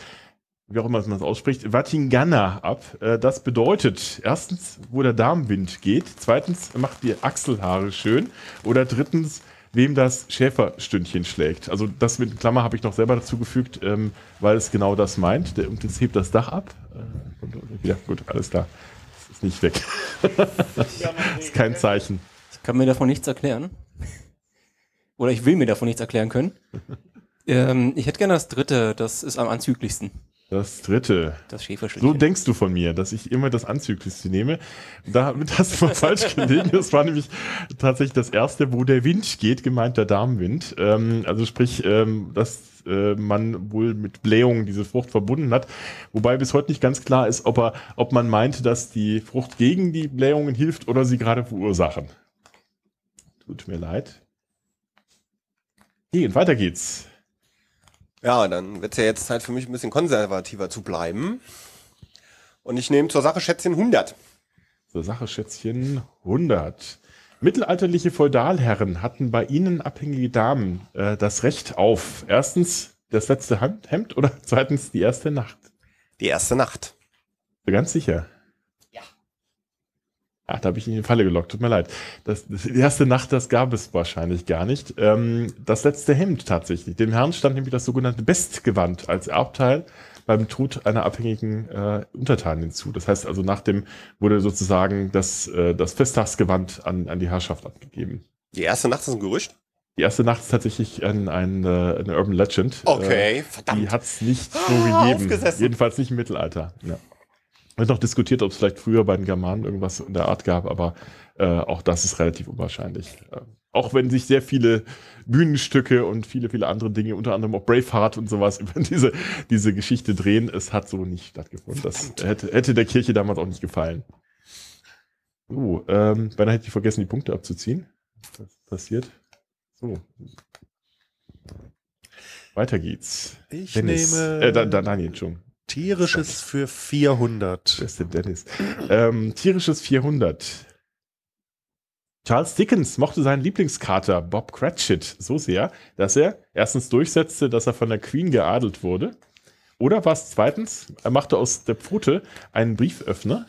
wie auch immer man es ausspricht, Vatingana ab. Äh, Das bedeutet, erstens, wo der Darmwind geht, zweitens, macht die Achselhaare schön oder drittens, wem das Schäferstündchen schlägt. Also das mit Klammer habe ich noch selber dazu gefügt, ähm, weil es genau das meint. Der, und jetzt hebt das Dach ab. Äh, und, und, ja, gut, alles klar. Es ist nicht weg. ist kein Zeichen. Ich kann mir davon nichts erklären. Oder ich will mir davon nichts erklären können. ähm, ich hätte gerne das dritte, das ist am anzüglichsten. Das dritte. Das So Schäferstückchen. denkst du von mir, dass ich immer das Anzüglichste nehme. Damit hast du mal falsch gelegen. Das war nämlich tatsächlich das erste, wo der Wind geht, gemeint der Darmwind. Ähm, also sprich, ähm, dass äh, man wohl mit Blähungen diese Frucht verbunden hat. Wobei bis heute nicht ganz klar ist, ob, er, ob man meint, dass die Frucht gegen die Blähungen hilft oder sie gerade verursachen. Tut mir leid. Gehen, weiter geht's. Ja, dann wird's ja jetzt Zeit für mich ein bisschen konservativer zu bleiben. Und ich nehme zur Sache Schätzchen 100. Zur Sache, Schätzchen, 100. Mittelalterliche Feudalherren hatten bei ihnen abhängige Damen äh, das Recht auf erstens das letzte Hemd oder zweitens die erste Nacht. Die erste Nacht. Ganz sicher. Ach, da habe ich ihn in die Falle gelockt. Tut mir leid. Das, das, die erste Nacht, das gab es wahrscheinlich gar nicht. Ähm, das letzte Hemd tatsächlich. Dem Herrn stand nämlich das sogenannte Bestgewand als Erbteil beim Tod einer abhängigen äh, Untertanin zu. Das heißt also, nach dem wurde sozusagen das, äh, das Festtagsgewand an, an die Herrschaft abgegeben. Die erste Nacht ist ein Gerücht? Die erste Nacht ist tatsächlich ein, ein, äh, eine Urban Legend. Äh, Okay, die verdammt. hat es nicht so Ah, gegeben. Jedenfalls nicht im Mittelalter. Ja. Wird noch diskutiert, ob es vielleicht früher bei den Germanen irgendwas in der Art gab, aber äh, auch das ist relativ unwahrscheinlich. Äh, auch wenn sich sehr viele Bühnenstücke und viele, viele andere Dinge, unter anderem auch Braveheart und sowas, über diese, diese Geschichte drehen, es hat so nicht stattgefunden. Das hätte, hätte der Kirche damals auch nicht gefallen. So, ähm, beinahe hätte ich vergessen, die Punkte abzuziehen. Ist passiert? So. Weiter geht's. Ich Dennis. nehme Äh, da, da, Daniel, Entschuldigung. Tierisches für 400. Wer ist denn Dennis? Ähm, tierisches 400. Charles Dickens mochte seinen Lieblingskater Bob Cratchit so sehr, dass er erstens durchsetzte, dass er von der Queen geadelt wurde. Oder war es zweitens, er machte aus der Pfote einen Brieföffner.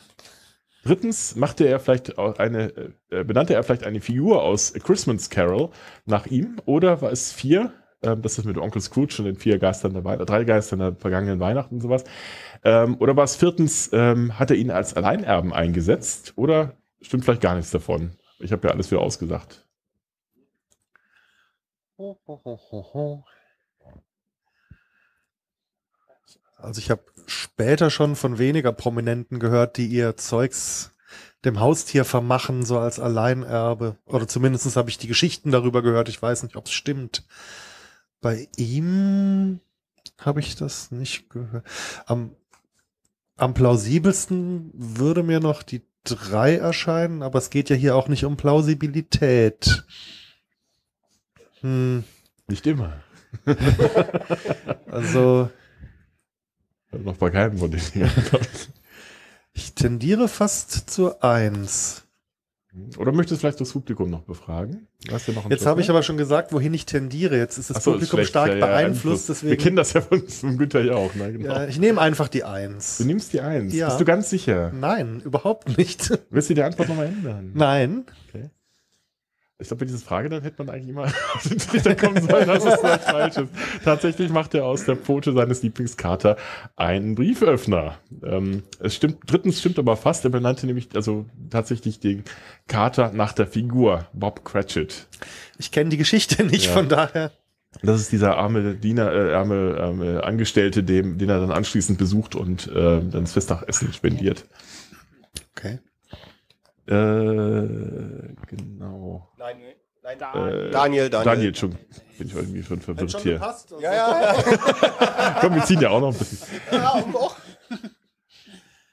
Drittens machte er vielleicht eine, äh, benannte er vielleicht eine Figur aus A Christmas Carol nach ihm. Oder war es vier, ähm, das ist mit Onkel Scrooge und den vier Geistern der Weihnachten, drei Geistern der vergangenen Weihnachten und sowas. Ähm, oder war es viertens, ähm, hat er ihn als Alleinerben eingesetzt? Oder stimmt vielleicht gar nichts davon? Ich habe ja alles wieder ausgesagt. Also ich habe später schon von weniger Prominenten gehört, die ihr Zeugs dem Haustier vermachen, so als Alleinerbe. Oder zumindest habe ich die Geschichten darüber gehört. Ich weiß nicht, ob es stimmt. Bei ihm habe ich das nicht gehört. Am, am plausibelsten würde mir noch die drei erscheinen, aber es geht ja hier auch nicht um Plausibilität. Hm, Nicht immer. also Noch bei keinem von den Dingern, glaub ich. ich tendiere fast zur Eins. Oder möchtest du vielleicht das Publikum noch befragen? Du hast ja noch Jetzt habe ich aber schon gesagt, wohin ich tendiere. Jetzt ist das so, ist Publikum schlecht, stark ja, ja, beeinflusst. Wir Deswegen, kennen das ja von, von Günther ja auch. Ne? Genau. ja, ich nehme einfach die Eins. Du nimmst die Eins. Ja. Bist du ganz sicher? Nein, überhaupt nicht. Willst du die Antwort nochmal ändern? Nein. Ich glaube, bei dieser Frage, dann hätte man eigentlich immer auf den Trichter kommen sollen, dass es vielleicht falsch ist. Tatsächlich macht er aus der Pfote seines Lieblingskater einen Brieföffner. Ähm, es stimmt, drittens stimmt aber fast, er benannte nämlich also tatsächlich den Kater nach der Figur, Bob Cratchit. Ich kenne die Geschichte nicht, Ja. von daher. Das ist dieser arme Diener, äh, arme, arme Angestellte, dem, den er dann anschließend besucht und äh, dann das Festnachessen spendiert. Okay. Äh, genau. Nein, nein. Da, Äh, Daniel, Daniel. Daniel, schon bin ich irgendwie schon verwirrt hier. Ja, ja, ja. Komm, wir ziehen ja auch noch ein bisschen. ja und auch.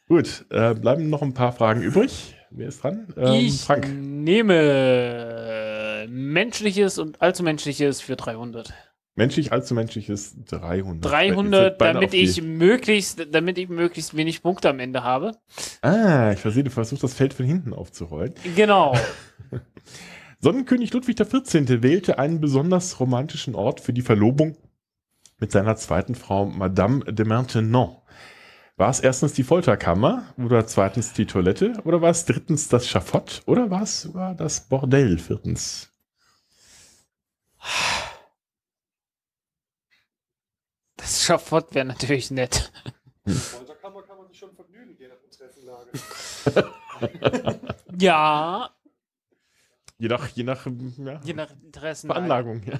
Gut, äh, bleiben noch ein paar Fragen übrig. Wer ist dran? Ähm, ich Frank. nehme menschliches und allzu menschliches für 300. Menschlich, allzu menschlich ist 300. 300, Beide damit auf die- ich möglichst, damit ich möglichst wenig Punkte am Ende habe. Ah, ich versehe, du versuchst das Feld von hinten aufzurollen. Genau. Sonnenkönig Ludwig XIV. wählte einen besonders romantischen Ort für die Verlobung mit seiner zweiten Frau Madame de Maintenon. War es erstens die Folterkammer oder zweitens die Toilette oder war es drittens das Schafott oder war es sogar das Bordell viertens? Das Schafott wäre natürlich nett. Folterkammer kann man sich schon vergnügen, je nach Interessenlage. Ja, Je nach, je nach, ja, je nach Interessen. Veranlagung. Ja.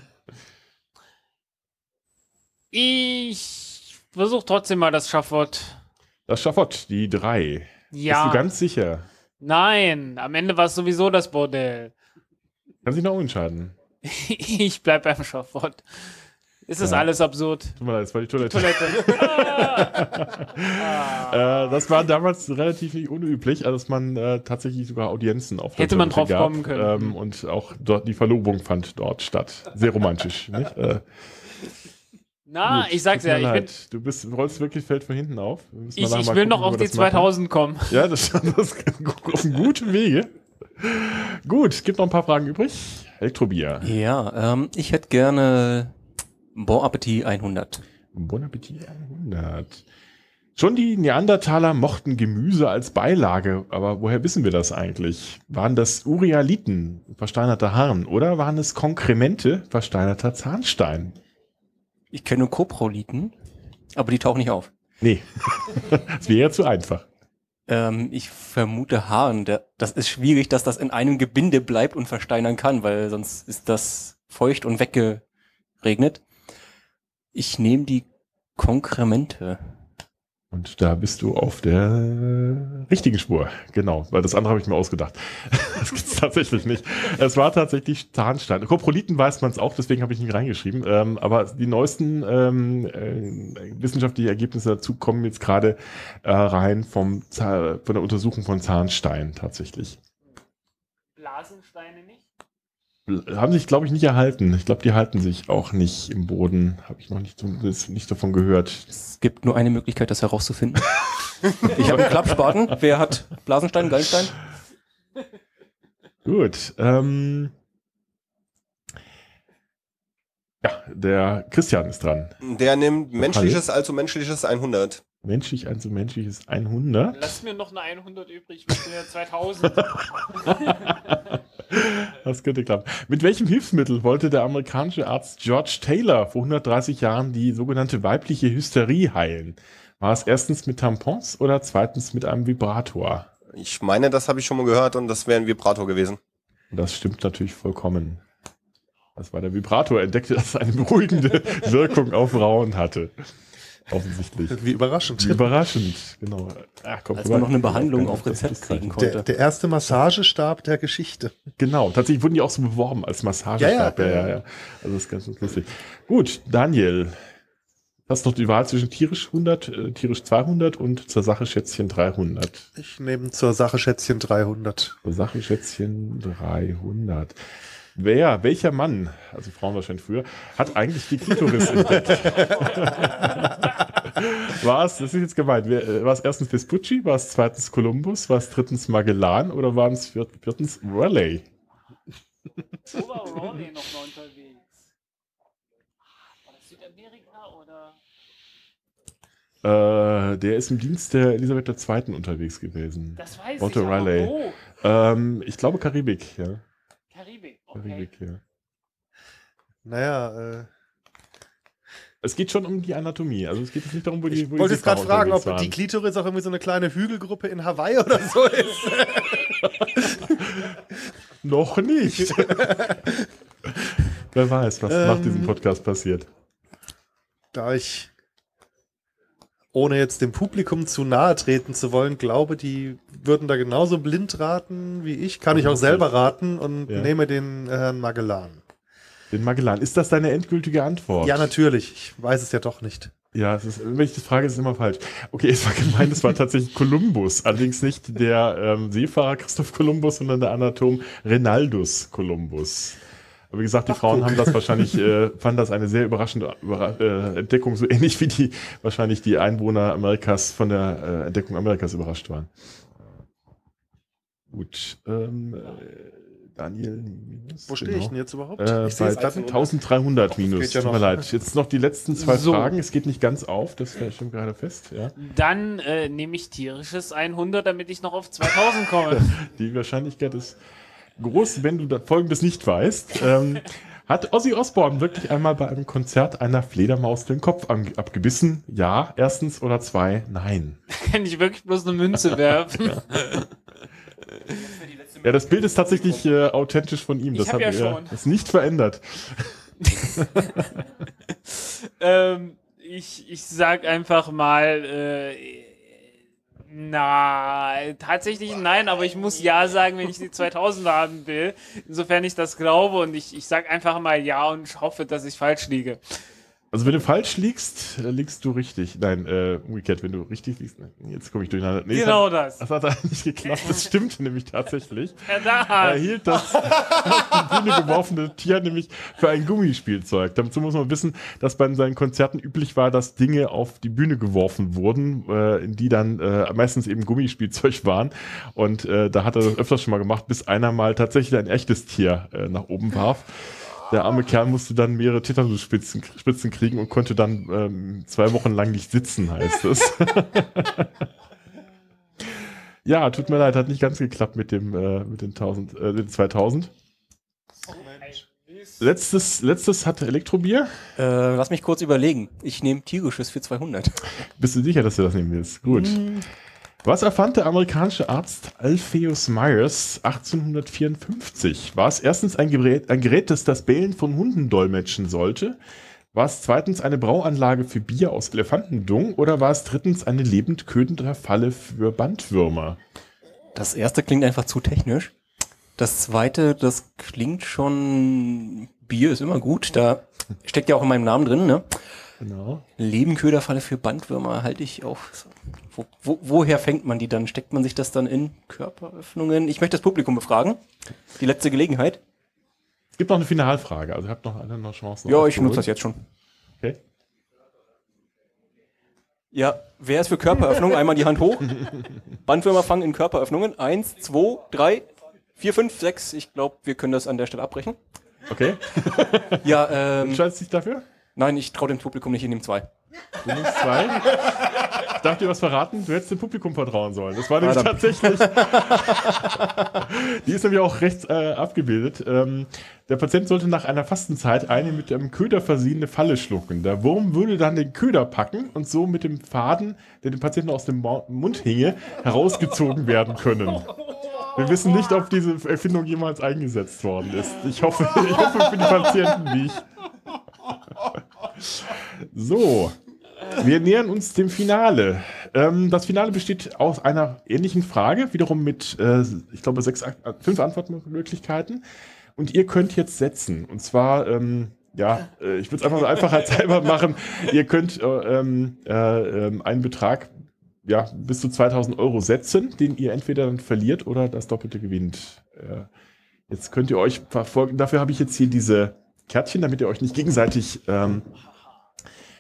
Ich versuche trotzdem mal das Schafott. Das Schafott, die drei. Ja. Bist du ganz sicher? Nein, am Ende war es sowieso das Bordell. Kann sich noch umentscheiden. Ich bleib beim Schafott. Ist das Ja. alles absurd? Tut mir leid, das war die Toilette. Toilette. Ah. Äh, das war damals relativ nicht unüblich, also dass man äh, tatsächlich sogar Audienzen auf Hätte man drauf kommen können. Ähm, und auch dort die Verlobung fand dort statt. Sehr romantisch. nicht? Äh, Na, gut, ich sag's ja, ich bin. Du bist, rollst wirklich Feld von hinten auf. Ich, ich will gucken, noch auf die das machen. 2000 kommen. Ja, das, das auf einem guten Wege. Gut, es gibt noch ein paar Fragen übrig. Elektrobier. Ja, ähm, ich hätte gerne Bon Appetit 100. Bon Appetit 100. Schon die Neandertaler mochten Gemüse als Beilage, aber woher wissen wir das eigentlich? Waren das Urialiten, versteinerter Harn, oder waren es Konkremente, versteinerter Zahnstein? Ich kenne Koproliten, aber die tauchen nicht auf. Nee, das wäre ja zu einfach. Ähm, ich vermute Haaren. Der, das ist schwierig, dass das in einem Gebinde bleibt und versteinern kann, weil sonst ist das feucht und weggeregnet. Ich nehme die Konkremente. Und da bist du auf der richtigen Spur. Genau, weil das andere habe ich mir ausgedacht. Das gibt's tatsächlich nicht. Es war tatsächlich Zahnstein. Koproliten weiß man es auch, deswegen habe ich nicht reingeschrieben. Ähm, aber die neuesten ähm, äh, wissenschaftlichen Ergebnisse dazu kommen jetzt gerade äh, rein vom von der Untersuchung von Zahnstein tatsächlich. Blasensteine? Haben sich, glaube ich, nicht erhalten. Ich glaube, die halten sich auch nicht im Boden. Habe ich noch nicht, nicht davon gehört. Es gibt nur eine Möglichkeit, das herauszufinden. ich habe einen Klappspaten. Wer hat Blasenstein, Gallenstein? Gut. Ähm, ja, der Christian ist dran. Der nimmt menschliches, allzu menschliches 100. Menschlich, also menschliches 100. Lass mir noch eine 100 übrig, ich bin ja 2000. Das könnte klappen. Mit welchem Hilfsmittel wollte der amerikanische Arzt George Taylor vor 130 Jahren die sogenannte weibliche Hysterie heilen? War es erstens mit Tampons oder zweitens mit einem Vibrator? Ich meine, das habe ich schon mal gehört und das wäre ein Vibrator gewesen. Das stimmt natürlich vollkommen. Das war der Vibrator, entdeckte, dass es eine beruhigende Wirkung auf Frauen hatte. Offensichtlich. Wie überraschend. Überraschend, genau. Ach, komm, Als man noch eine Behandlung auf Rezept kriegen konnte. Der, der erste Massagestab der Geschichte. Genau, tatsächlich wurden die auch so beworben als Massagestab. Ja, Ja, ja, ja, ja, Also das ist ganz lustig. Gut, Daniel. Hast noch die Wahl zwischen tierisch 100, äh, tierisch 200 und zur Sache Schätzchen 300. Ich nehme zur Sache Schätzchen 300. Zur Sache Schätzchen 300. Wer, welcher Mann, also Frauen wahrscheinlich früher, hat eigentlich die Klitoris entdeckt? war es, das ist jetzt gemeint, äh, war es erstens Vespucci, war es zweitens Columbus, war es drittens Magellan oder waren es viert, viertens Raleigh? Wo war Raleigh noch mal unterwegs? War das Südamerika oder? Äh, der ist im Dienst der Elisabeth II. unterwegs gewesen. Das weiß Otto ich Raleigh. wo. Ähm, ich glaube Karibik, ja. Ja. Naja, äh, Es geht schon um die Anatomie. Also es geht jetzt nicht darum, wo die ich wo wollte jetzt gerade fragen, ob unterwegs die waren. Klitoris auch irgendwie so eine kleine Hügelgruppe in Hawaii oder so ist. Noch nicht. Wer weiß, was nach Ähm, diesem Podcast passiert. da ich, ohne jetzt dem Publikum zu nahe treten zu wollen, glaube, die würden da genauso blind raten wie ich. Kann ich auch selber raten und Ja. nehme den äh, Herrn Magellan. Den Magellan. Ist das deine endgültige Antwort? Ja, natürlich. Ich weiß es ja doch nicht. Ja, ist, wenn ich das frage, ist es immer falsch. Okay, es war gemeint, es war tatsächlich Kolumbus. Allerdings nicht der ähm, Seefahrer Christoph Kolumbus, sondern der Anatom Renaldus Kolumbus. Aber wie gesagt, die Frauen haben das wahrscheinlich, äh, fanden das eine sehr überraschende Überra äh, Entdeckung, so ähnlich wie die wahrscheinlich die Einwohner Amerikas von der äh, Entdeckung Amerikas überrascht waren. Gut, ähm, äh, Daniel. Minus, Wo stehe genau. ich denn jetzt überhaupt? Äh, ich bei sehe es gerade. 1300 minus. Geht ja Tut mir leid. Jetzt noch die letzten zwei So. Fragen. Es geht nicht ganz auf. Das steht gerade fest. Ja. Dann äh, nehme ich tierisches 100, damit ich noch auf 2000 komme. Die Wahrscheinlichkeit ist groß, wenn du da Folgendes nicht weißt. Ähm, hat Ozzy Osbourne wirklich einmal bei einem Konzert einer Fledermaus den Kopf abgebissen? Ja, erstens oder zwei? Nein. Kann ich wirklich bloß eine Münze werfen? Ja, das Bild ist tatsächlich äh, authentisch von ihm. Ich Das hat ja er schon. ist nicht verändert. ähm, ich, ich sag einfach mal, äh, na, tatsächlich nein, aber ich muss ja sagen, wenn ich die 2000 haben will. Insofern ich das glaube und ich, ich sag einfach mal ja und hoffe, dass ich falsch liege. Also wenn du falsch liegst, liegst du richtig. Nein, äh, umgekehrt, wenn du richtig liegst. Nein, jetzt komme ich durcheinander. Nee, genau hat, das. das hat eigentlich geklappt. Das stimmt nämlich tatsächlich. Er hielt das auf die Bühne geworfene Tier nämlich für ein Gummispielzeug. Dazu muss man wissen, dass bei seinen Konzerten üblich war, dass Dinge auf die Bühne geworfen wurden, äh, in die dann äh, meistens eben Gummispielzeug waren. Und äh, da hat er das öfters schon mal gemacht, bis einer mal tatsächlich ein echtes Tier äh, nach oben warf. Der arme Kerl musste dann mehrere Tetanusspitzen Spitzen kriegen und konnte dann ähm, zwei Wochen lang nicht sitzen, heißt es. ja, tut mir leid, hat nicht ganz geklappt mit dem äh, mit den 1000, äh, den 2000. Letztes, letztes hat Elektrobier. Äh, lass mich kurz überlegen. Ich nehme tierisches für 200. Bist du sicher, dass du das nehmen willst? Gut. Was erfand der amerikanische Arzt Alpheus Myers 1854? War es erstens ein Gerät, ein Gerät, das das Bellen von Hunden dolmetschen sollte? War es zweitens eine Brauanlage für Bier aus Elefantendung? Oder war es drittens eine lebend ködende Falle für Bandwürmer? Das erste klingt einfach zu technisch. Das zweite, das klingt schon. Bier ist immer gut. Da steckt ja auch in meinem Namen drin, ne? Genau. Lebenköderfalle für Bandwürmer halte ich auch. Wo, wo, woher fängt man die dann? Steckt man sich das dann in Körperöffnungen? Ich möchte das Publikum befragen. Die letzte Gelegenheit. Es gibt noch eine Finalfrage, also ihr habt noch eine noch Chance. Ja, ich nutze das jetzt schon. Okay. Ja, wer ist für Körperöffnungen? Einmal die Hand hoch. Bandwürmer fangen in Körperöffnungen. Eins, zwei, drei, vier, fünf, sechs. Ich glaube, wir können das an der Stelle abbrechen. Okay. Ja, ähm, Entscheidest du dich dafür? nein, ich traue dem Publikum nicht, ich nehme zwei. Du nimmst zwei. Ich darf dir was verraten? Du hättest dem Publikum vertrauen sollen. Das war nämlich Ah, tatsächlich. Die ist nämlich auch rechts äh, abgebildet. Ähm, der Patient sollte nach einer Fastenzeit eine mit einem Köder versehene Falle schlucken. Der Wurm würde dann den Köder packen und so mit dem Faden, der dem Patienten aus dem Mund hinge, herausgezogen werden können. Wir wissen nicht, ob diese Erfindung jemals eingesetzt worden ist. Ich hoffe, ich hoffe für die Patienten nicht. So, wir nähern uns dem Finale. Ähm, das Finale besteht aus einer ähnlichen Frage, wiederum mit, äh, ich glaube, sechs, äh, fünf Antwortmöglichkeiten. Und ihr könnt jetzt setzen. Und zwar, ähm, ja, äh, ich würde es einfach einfachheitshalber machen. Ihr könnt äh, ähm, äh, ähm, einen Betrag ja, bis zu 2000 Euro setzen, den ihr entweder dann verliert oder das Doppelte gewinnt. Äh, jetzt könnt ihr euch verfolgen. Dafür habe ich jetzt hier diese Kärtchen, damit ihr euch nicht gegenseitig ähm,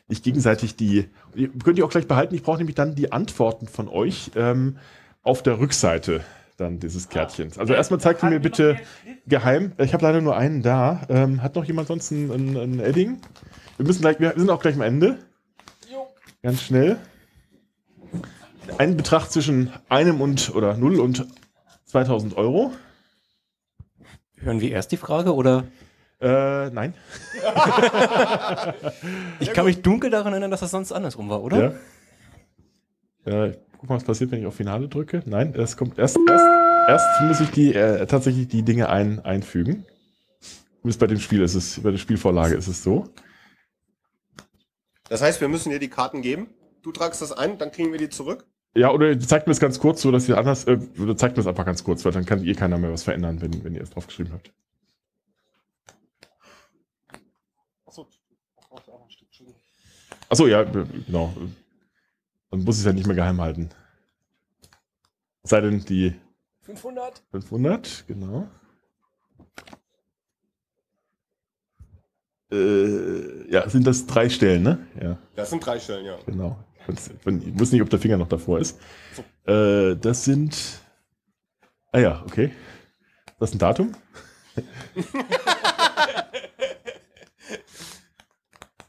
nicht gegenseitig die. Ihr könnt ihr auch gleich behalten. Ich brauche nämlich dann die Antworten von euch ähm, auf der Rückseite dann dieses Kärtchens. Also erstmal zeigt ihr mir bitte geheim. Ich habe leider nur einen da. Ähm, hat noch jemand sonst ein, ein, ein Edding? Wir müssen gleich, wir sind auch gleich am Ende. Ganz schnell. Ein Betrag zwischen einem und oder 0 und 2000 Euro. Hören wir erst die Frage oder? Äh, nein. Ich kann mich dunkel daran erinnern, dass das sonst andersrum war, oder? Ja. Äh, guck mal, was passiert, wenn ich auf Finale drücke. Nein, es kommt erst, erst, erst muss ich die, äh, tatsächlich die Dinge ein, einfügen. Zumindest bei dem Spiel ist es, bei der Spielvorlage ist es so. Das heißt, wir müssen dir die Karten geben. Du tragst das ein, dann kriegen wir die zurück. Ja, oder zeigt mir es ganz kurz, so dass ihr anders, äh, oder zeigt mir es einfach ganz kurz, weil dann kann ihr keiner mehr was verändern, wenn, wenn ihr es draufgeschrieben habt. Achso, ja, äh, genau. Dann muss ich es ja nicht mehr geheim halten. Es sei denn, die 500? 500, genau. Äh, ja, sind das drei Stellen, ne? Ja, Das sind drei Stellen, ja. genau. Ich wusste nicht, ob der Finger noch davor ist. Äh, das sind. Ah ja, okay. Das ist ein Datum.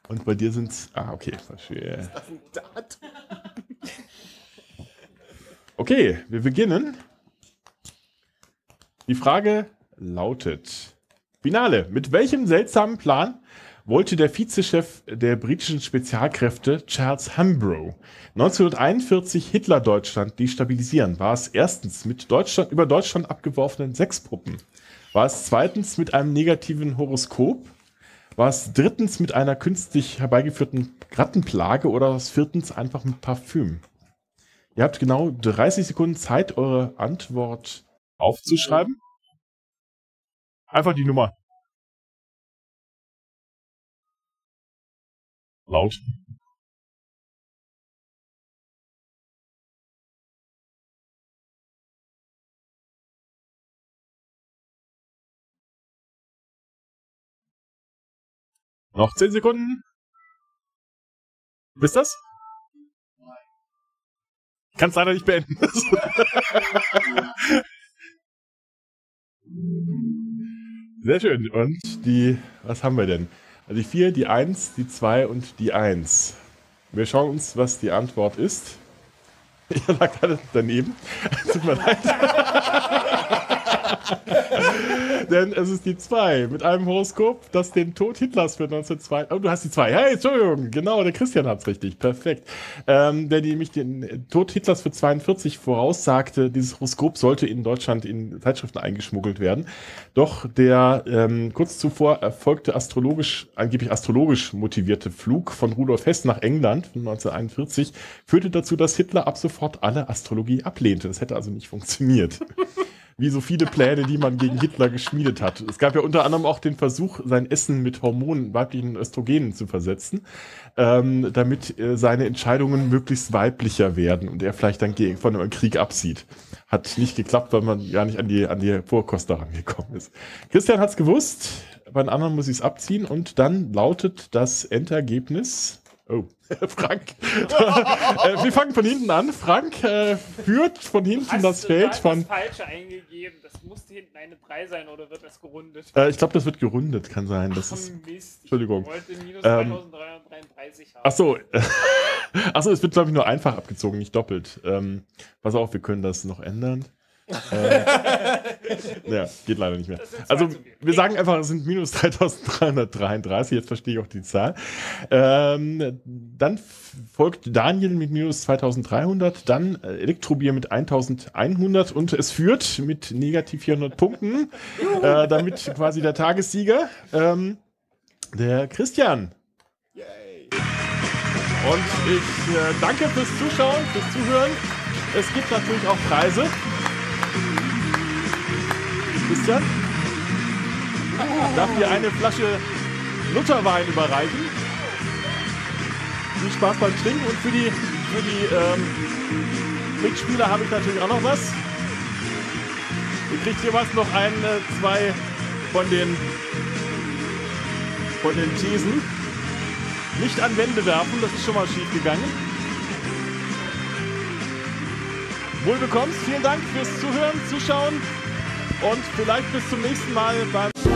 Und bei dir sind es. Ah, okay, verstehe. Das sind Daten. Okay, wir beginnen. Die Frage lautet: Finale. Mit welchem seltsamen Plan wollte der Vizechef der britischen Spezialkräfte Charles Hambro 1941 Hitler-Deutschland destabilisieren? War es erstens mit Deutschland, über Deutschland abgeworfenen Sechspuppen? War es zweitens mit einem negativen Horoskop? War es drittens mit einer künstlich herbeigeführten Rattenplage oder war es viertens einfach mit Parfüm? Ihr habt genau 30 Sekunden Zeit, eure Antwort aufzuschreiben. Einfach die Nummer. Laut. Noch 10 Sekunden. Wisst das? Kannst leider nicht beenden. Sehr schön. Und die, was haben wir denn? Also die 4, die 1, die 2 und die 1. Wir schauen uns, was die Antwort ist. Ich lag gerade daneben. Tut mir leid. Denn es ist die 2 mit einem Horoskop, das den Tod Hitlers für 1902. Oh, du hast die 2. Hey, Entschuldigung. Genau, der Christian hat's richtig. Perfekt. Ähm, der nämlich den Tod Hitlers für 42 voraussagte, dieses Horoskop sollte in Deutschland in Zeitschriften eingeschmuggelt werden. Doch der ähm, kurz zuvor erfolgte astrologisch, angeblich astrologisch motivierte Flug von Rudolf Hess nach England von 1941 führte dazu, dass Hitler ab sofort alle Astrologie ablehnte. Das hätte also nicht funktioniert wie so viele Pläne, die man gegen Hitler geschmiedet hat. Es gab ja unter anderem auch den Versuch, sein Essen mit Hormonen, weiblichen Östrogenen zu versetzen, ähm, damit äh, seine Entscheidungen möglichst weiblicher werden und er vielleicht dann von einem Krieg absieht. Hat nicht geklappt, weil man gar nicht an die, an die Vorkost daran gekommen ist. Christian hat's gewusst, bei den anderen muss ich es abziehen und dann lautet das Endergebnis. Oh, Frank. äh, wir fangen von hinten an. Frank äh, führt von hinten das Feld von. das Falsche eingegeben. Das musste hinten eine 3 sein oder wird das gerundet? Äh, ich glaube, das wird gerundet, kann sein. Das ist, Ach, Mist. Entschuldigung. Ich wollte minus Ähm, 2333 haben. ach so. ach so, es wird, glaube ich, nur einfach abgezogen, nicht doppelt. Ähm, pass auf, wir können das noch ändern. Äh, ja, geht leider nicht mehr. Also, wir sagen einfach, es sind minus 3333. Jetzt verstehe ich auch die Zahl. Ähm, dann folgt Daniel mit minus 2300, dann äh, Elektrobier mit 1100 und es führt mit negativ 400 Punkten. äh, damit quasi der Tagessieger. Ähm, der Christian. Yay. Und ich äh, danke fürs Zuschauen, fürs Zuhören. Es gibt natürlich auch Preise. Christian? Darf dir eine Flasche Lutherwein überreichen? Viel Spaß beim Trinken und für die, für die ähm, Mitspieler habe ich natürlich auch noch was. Ihr kriegt jeweils noch ein, äh, zwei von den, von den Thesen. Nicht an Wände werfen, das ist schon mal schief gegangen. Wohl bekommst, vielen Dank fürs Zuhören, Zuschauen und vielleicht bis zum nächsten Mal beim